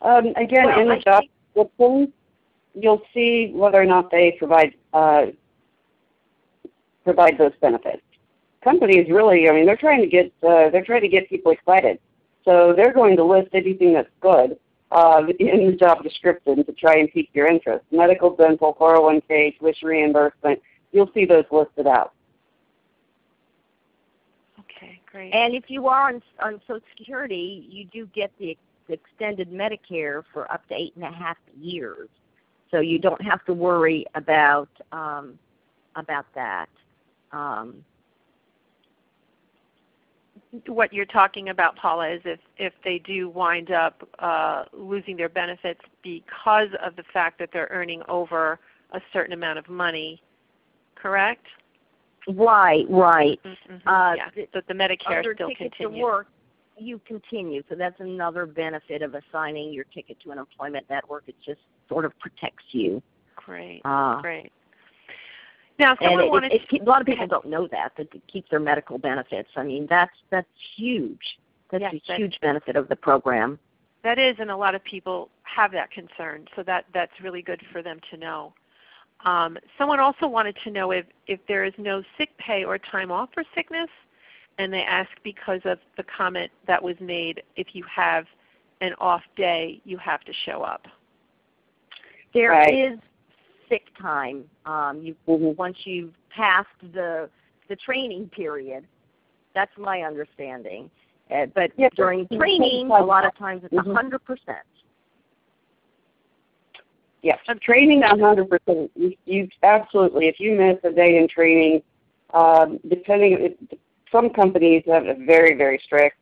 Um, again, Well, in the I job description, you'll see whether or not they provide uh, provide those benefits. Companies really, I mean, they're trying to get uh, they're trying to get people excited, so they're going to list anything that's good uh, in the job description to try and pique your interest. Medical, dental, 401k, tuition reimbursement, you'll see those listed out. Okay, great. And if you are on, on Social Security, you do get the, the extended Medicare for up to eight and a half years. So you don't have to worry about um, about that. Um, what you're talking about, Paula, is if, if they do wind up uh, losing their benefits because of the fact that they're earning over a certain amount of money, correct? right, right. Mhm, Uh, yeah, the- that the Medicare still continues. to work, you continue. So that's another benefit of assigning your ticket to an employment network. It just sort of protects you. Great, Uh, great. Now, and it, wanted it, it, a lot of people don't know that that it keeps their medical benefits. I mean, that's that's huge. That's Yes, a that- huge benefit of the program. that is, and a lot of people have that concern, so that, that's really good for them to know. Um, someone also wanted to know if, if there is no sick pay or time off for sickness, and they ask because of the comment that was made, if you have an off day, you have to show up. There is Right. Sick time. Um, you Mhm. once you've passed the the training period. That's my understanding. Uh, but Yeah, during training, a lot of times it's a Mhm. hundred percent. Yes, training 100%. You, you absolutely, if you miss a day in training, um, depending, it, some companies have a very, very strict.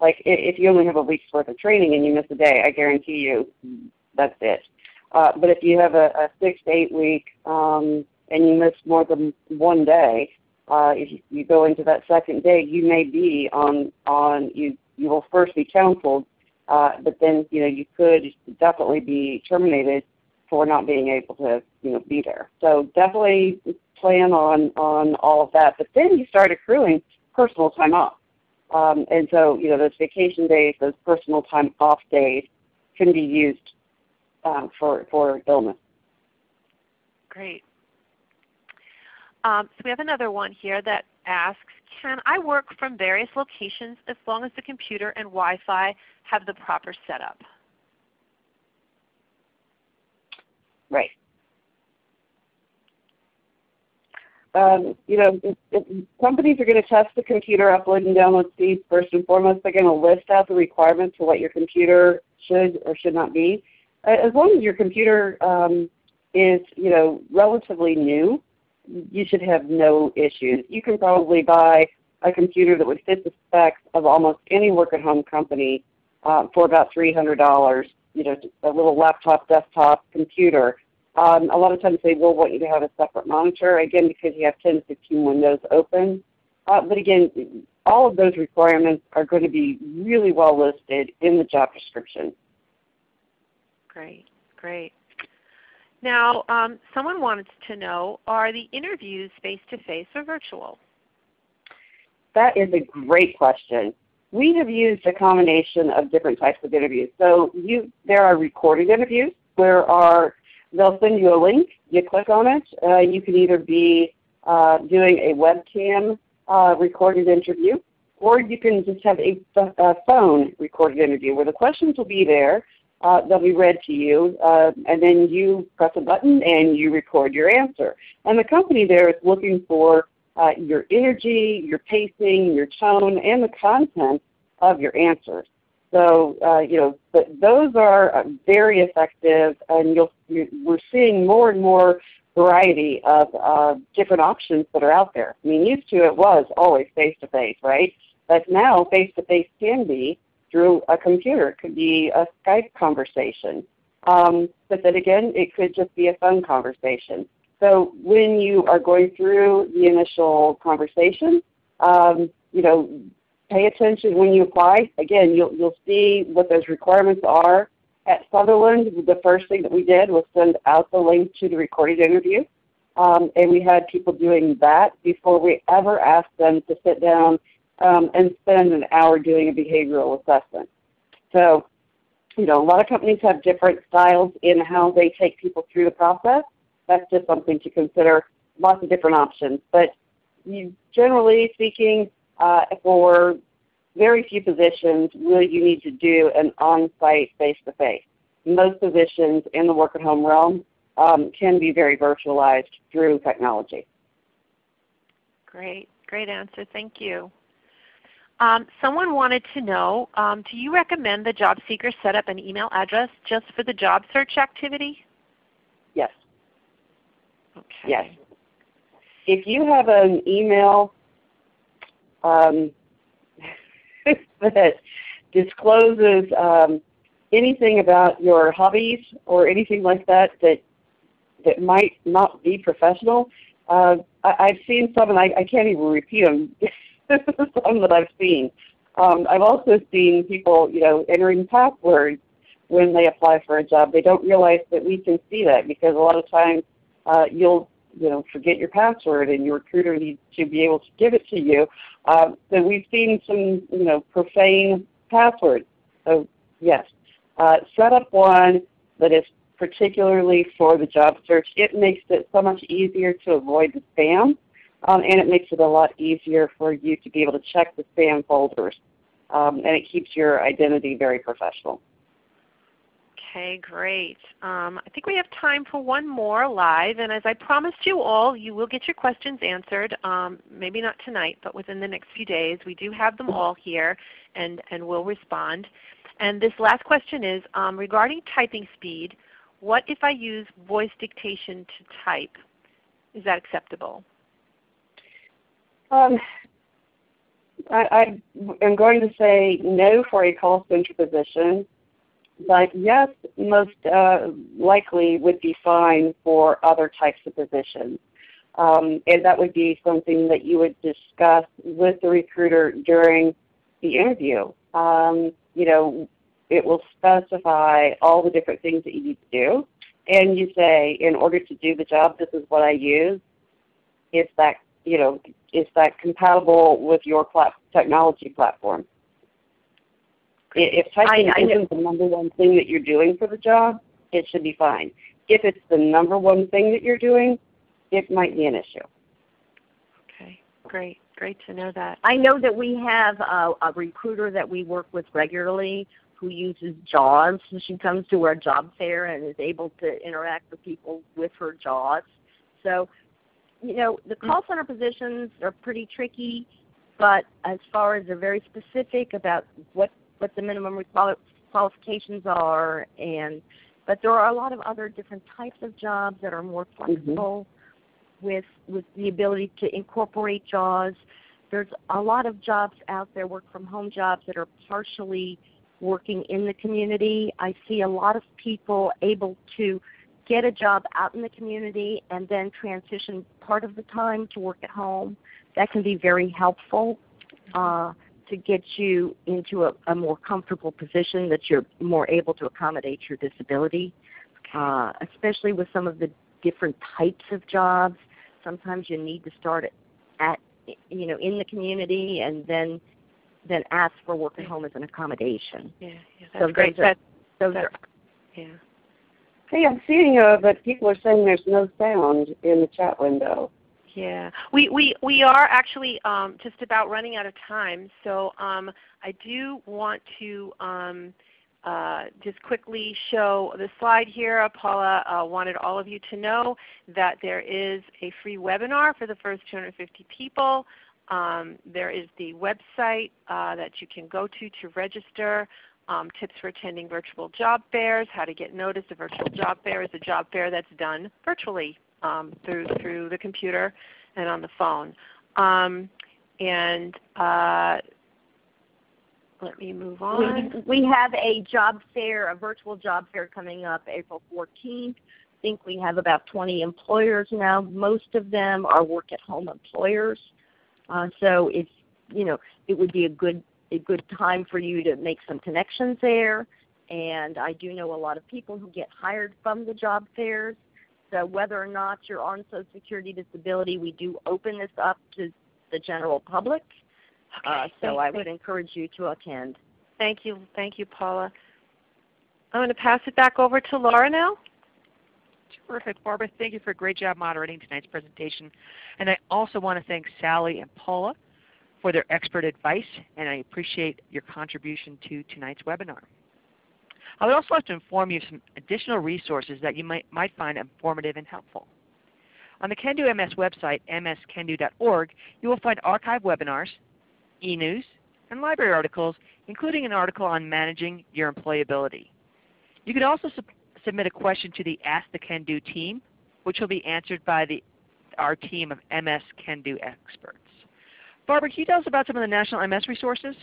Like if you only have a week's worth of training and you miss a day, I guarantee you that's it. Uh, but if you have a, a six to eight week um, and you miss more than one day, uh, if you, go into that second day, you may be on on you. You will first be counseled, uh, but then you know you could definitely be terminated for not being able to you know be there. So definitely plan on on all of that. But then you start accruing personal time off, um, and so you know those vacation days, those personal time off days, can be used um, for for illness. Great. Um, so we have another one here that asks, can I work from various locations as long as the computer and Wi-Fi have the proper setup? Right. Um, you know, if, if companies are going to test the computer upload and download speeds first and foremost. They're going to list out the requirements for what your computer should or should not be. As long as your computer um, is, you know, relatively new, you should have no issues. You can probably buy a computer that would fit the specs of almost any work-at-home company uh, for about $300. You know, a little laptop, desktop computer. Um, a lot of times they will want you to have a separate monitor, again because you have 10 to 15 windows open. Uh, but again, all of those requirements are going to be really well listed in the job description. Great, great. Now, um, someone wanted to know, are the interviews face-to-face -face or virtual? That is a great question. We have used a combination of different types of interviews. So you, there are recorded interviews. There are, they'll send you a link. You click on it. Uh, you can either be uh, doing a webcam uh, recorded interview, or you can just have a, a, phone recorded interview where the questions will be there. Uh, they'll be read to you, uh, and then you press a button and you record your answer. And the company there is looking for uh, your energy, your pacing, your tone, and the content of your answers. So uh, you know, but those are uh, very effective, and you'll, you, we're seeing more and more variety of uh, different options that are out there. I mean, used to it was always face to face, right? But now face to face can be through a computer. It could be a Skype conversation. Um, but then again, it could just be a phone conversation. So when you are going through the initial conversation, um, you know, pay attention when you apply. Again, you'll, you'll see what those requirements are. At Sutherland, the first thing that we did was send out the link to the recorded interview. Um, and we had people doing that before we ever asked them to sit down um, and spend an hour doing a behavioral assessment. So, you know, a lot of companies have different styles in how they take people through the process that's just something to consider. Lots of different options. But you, generally speaking, uh, for very few positions will you need to do an on-site face-to-face. Most positions in the work-at-home realm um, can be very virtualized through technology. Great, great answer. Thank you. Um, someone wanted to know, um, do you recommend the job seeker set up an email address just for the job search activity? Yes. Okay. Yes. If you have an email um, that discloses um, anything about your hobbies or anything like that that that might not be professional, uh, I, have seen some, and I, I, can't even repeat them. some that I've seen. Um, I've also seen people, you know, entering passwords when they apply for a job. They don't realize that we can see that because a lot of times uh, you'll you know forget your password and your recruiter needs to be able to give it to you. Uh, so we've seen some you know profane passwords. So yes, uh, set up one that is particularly for the job search. It makes it so much easier to avoid the spam, um, and it makes it a lot easier for you to be able to check the spam folders. Um, and it keeps your identity very professional. Okay, great. Um, I think we have time for one more live. And as I promised you all, you will get your questions answered. Um, maybe not tonight, but within the next few days. We do have them all here, and, and we'll respond. And this last question is um, regarding typing speed. What if I use voice dictation to type? Is that acceptable? Um, I, I am going to say no for a call center position. But yes, most uh, likely would be fine for other types of positions. Um, and that would be something that you would discuss with the recruiter during the interview. Um, you know, it will specify all the different things that you need to do. And you say, in order to do the job, this is what I use. is that you know is that compatible with your plat- technology platform? If typing I- I isn't the number one thing that you're doing for the job, it should be fine. If it's the number one thing that you're doing, it might be an issue. Okay, great. Great to know that. I know that we have a, a recruiter that we work with regularly who uses JAWS. So she comes to our job fair and is able to interact with people with her JAWS. So, you know, the mm. call center positions are pretty tricky, but as far as they're very specific about what, what the minimum qualifications are and but there are a lot of other different types of jobs that are more mm-hmm. flexible with with the ability to incorporate JAWS. There's a lot of jobs out there, work from home jobs that are partially working in the community. I see a lot of people able to get a job out in the community and then transition part of the time to work at home. That can be very helpful uh, to get you into a, a more comfortable position that you're more able to accommodate your disability, uh, especially with some of the different types of jobs. Sometimes you need to start at at you know in the community and then then ask for work at home as an accommodation. Yeah, yeah that's So great. are- That, Those that- are yeah. Hey, I'm seeing uh, that people are saying there's no sound in the chat window. Yeah, we we we are actually um, just about running out of time, so um, I do want to um, uh, just quickly show the slide here. Paula uh, wanted all of you to know that there is a free webinar for the first 250 people. Um, there is the website uh, that you can go to to register. Um, tips for attending virtual job fairs, how to get noticed. A virtual job fair is a job fair that's done virtually um, through through the computer and on the phone. Um, and uh, let me move on. We, we have a job fair, a virtual job fair coming up April 14th. I think we have about 20 employers now. Most of them are work at home employers. Uh, so it's, you know, it would be a good, a good time for you to make some connections there. And I do know a lot of people who get hired from the job fairs. So whether or not you're on Social Security disability, we do open this up to the general public. Uh, so thank- I would encourage you to attend. Thank you, thank you, Paula. I'm going to pass it back over to Laura now. Terrific, Barbara. Thank you for a great job moderating tonight's presentation. And I also want to thank Sally and Paula for their expert advice, and I appreciate your contribution to tonight's webinar. I would also like to inform you of some additional resources that you might, might find informative and helpful. On the CanDo MS website, mscando.org, you will find archived webinars, e-news, and library articles, including an article on managing your employability. You can also sub submit a question to the Ask the Can Do team, which will be answered by the, our team of MS Can Do experts. Barbara, can you tell us about some of the National MS resources?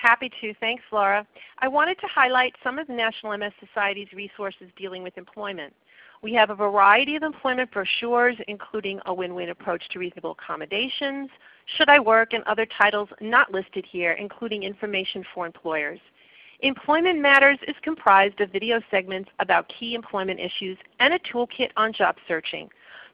Happy to. Thanks, Laura. I wanted to highlight some of the National MS Society's resources dealing with employment. We have a variety of employment brochures, including a win-win approach to reasonable accommodations, should I work, and other titles not listed here, including information for employers. Employment Matters is comprised of video segments about key employment issues and a toolkit on job searching.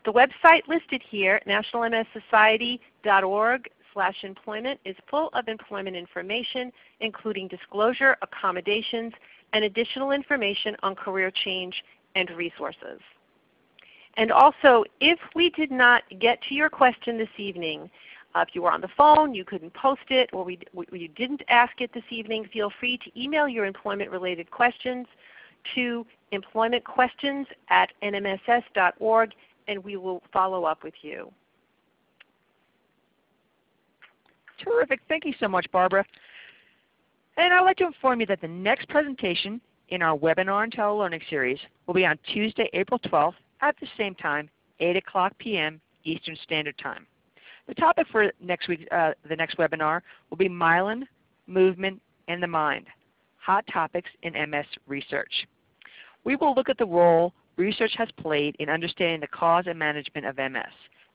The website listed here, nationalmssociety.org slash employment, is full of employment information, including disclosure, accommodations, and additional information on career change and resources. And also, if we did not get to your question this evening, uh, if you were on the phone, you couldn't post it, or we, we, you didn't ask it this evening, feel free to email your employment-related questions to employmentquestions at nmss.org, and we will follow up with you. Terrific. Thank you so much, Barbara. And I'd like to inform you that the next presentation in our webinar and telelearning series will be on Tuesday, April 12th at the same time, 8 o'clock p.m. Eastern Standard Time. The topic for next week, uh, the next webinar will be myelin, movement, and the mind, hot topics in MS research. We will look at the role research has played in understanding the cause and management of MS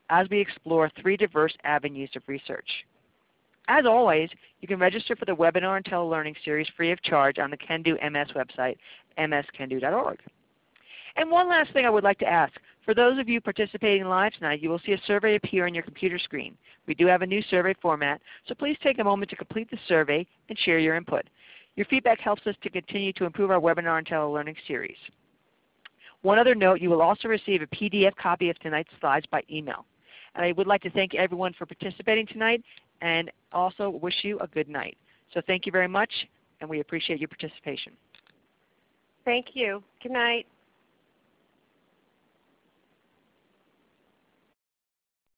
as we explore three diverse avenues of research. As always, you can register for the webinar and telelearning series free of charge on the CanDo MS website, mscando.org. And one last thing I would like to ask. For those of you participating live tonight, you will see a survey appear on your computer screen. We do have a new survey format, so please take a moment to complete the survey and share your input. Your feedback helps us to continue to improve our webinar and telelearning series. One other note, you will also receive a PDF copy of tonight's slides by email. And I would like to thank everyone for participating tonight and also wish you a good night. So thank you very much and we appreciate your participation. Thank you. Good night.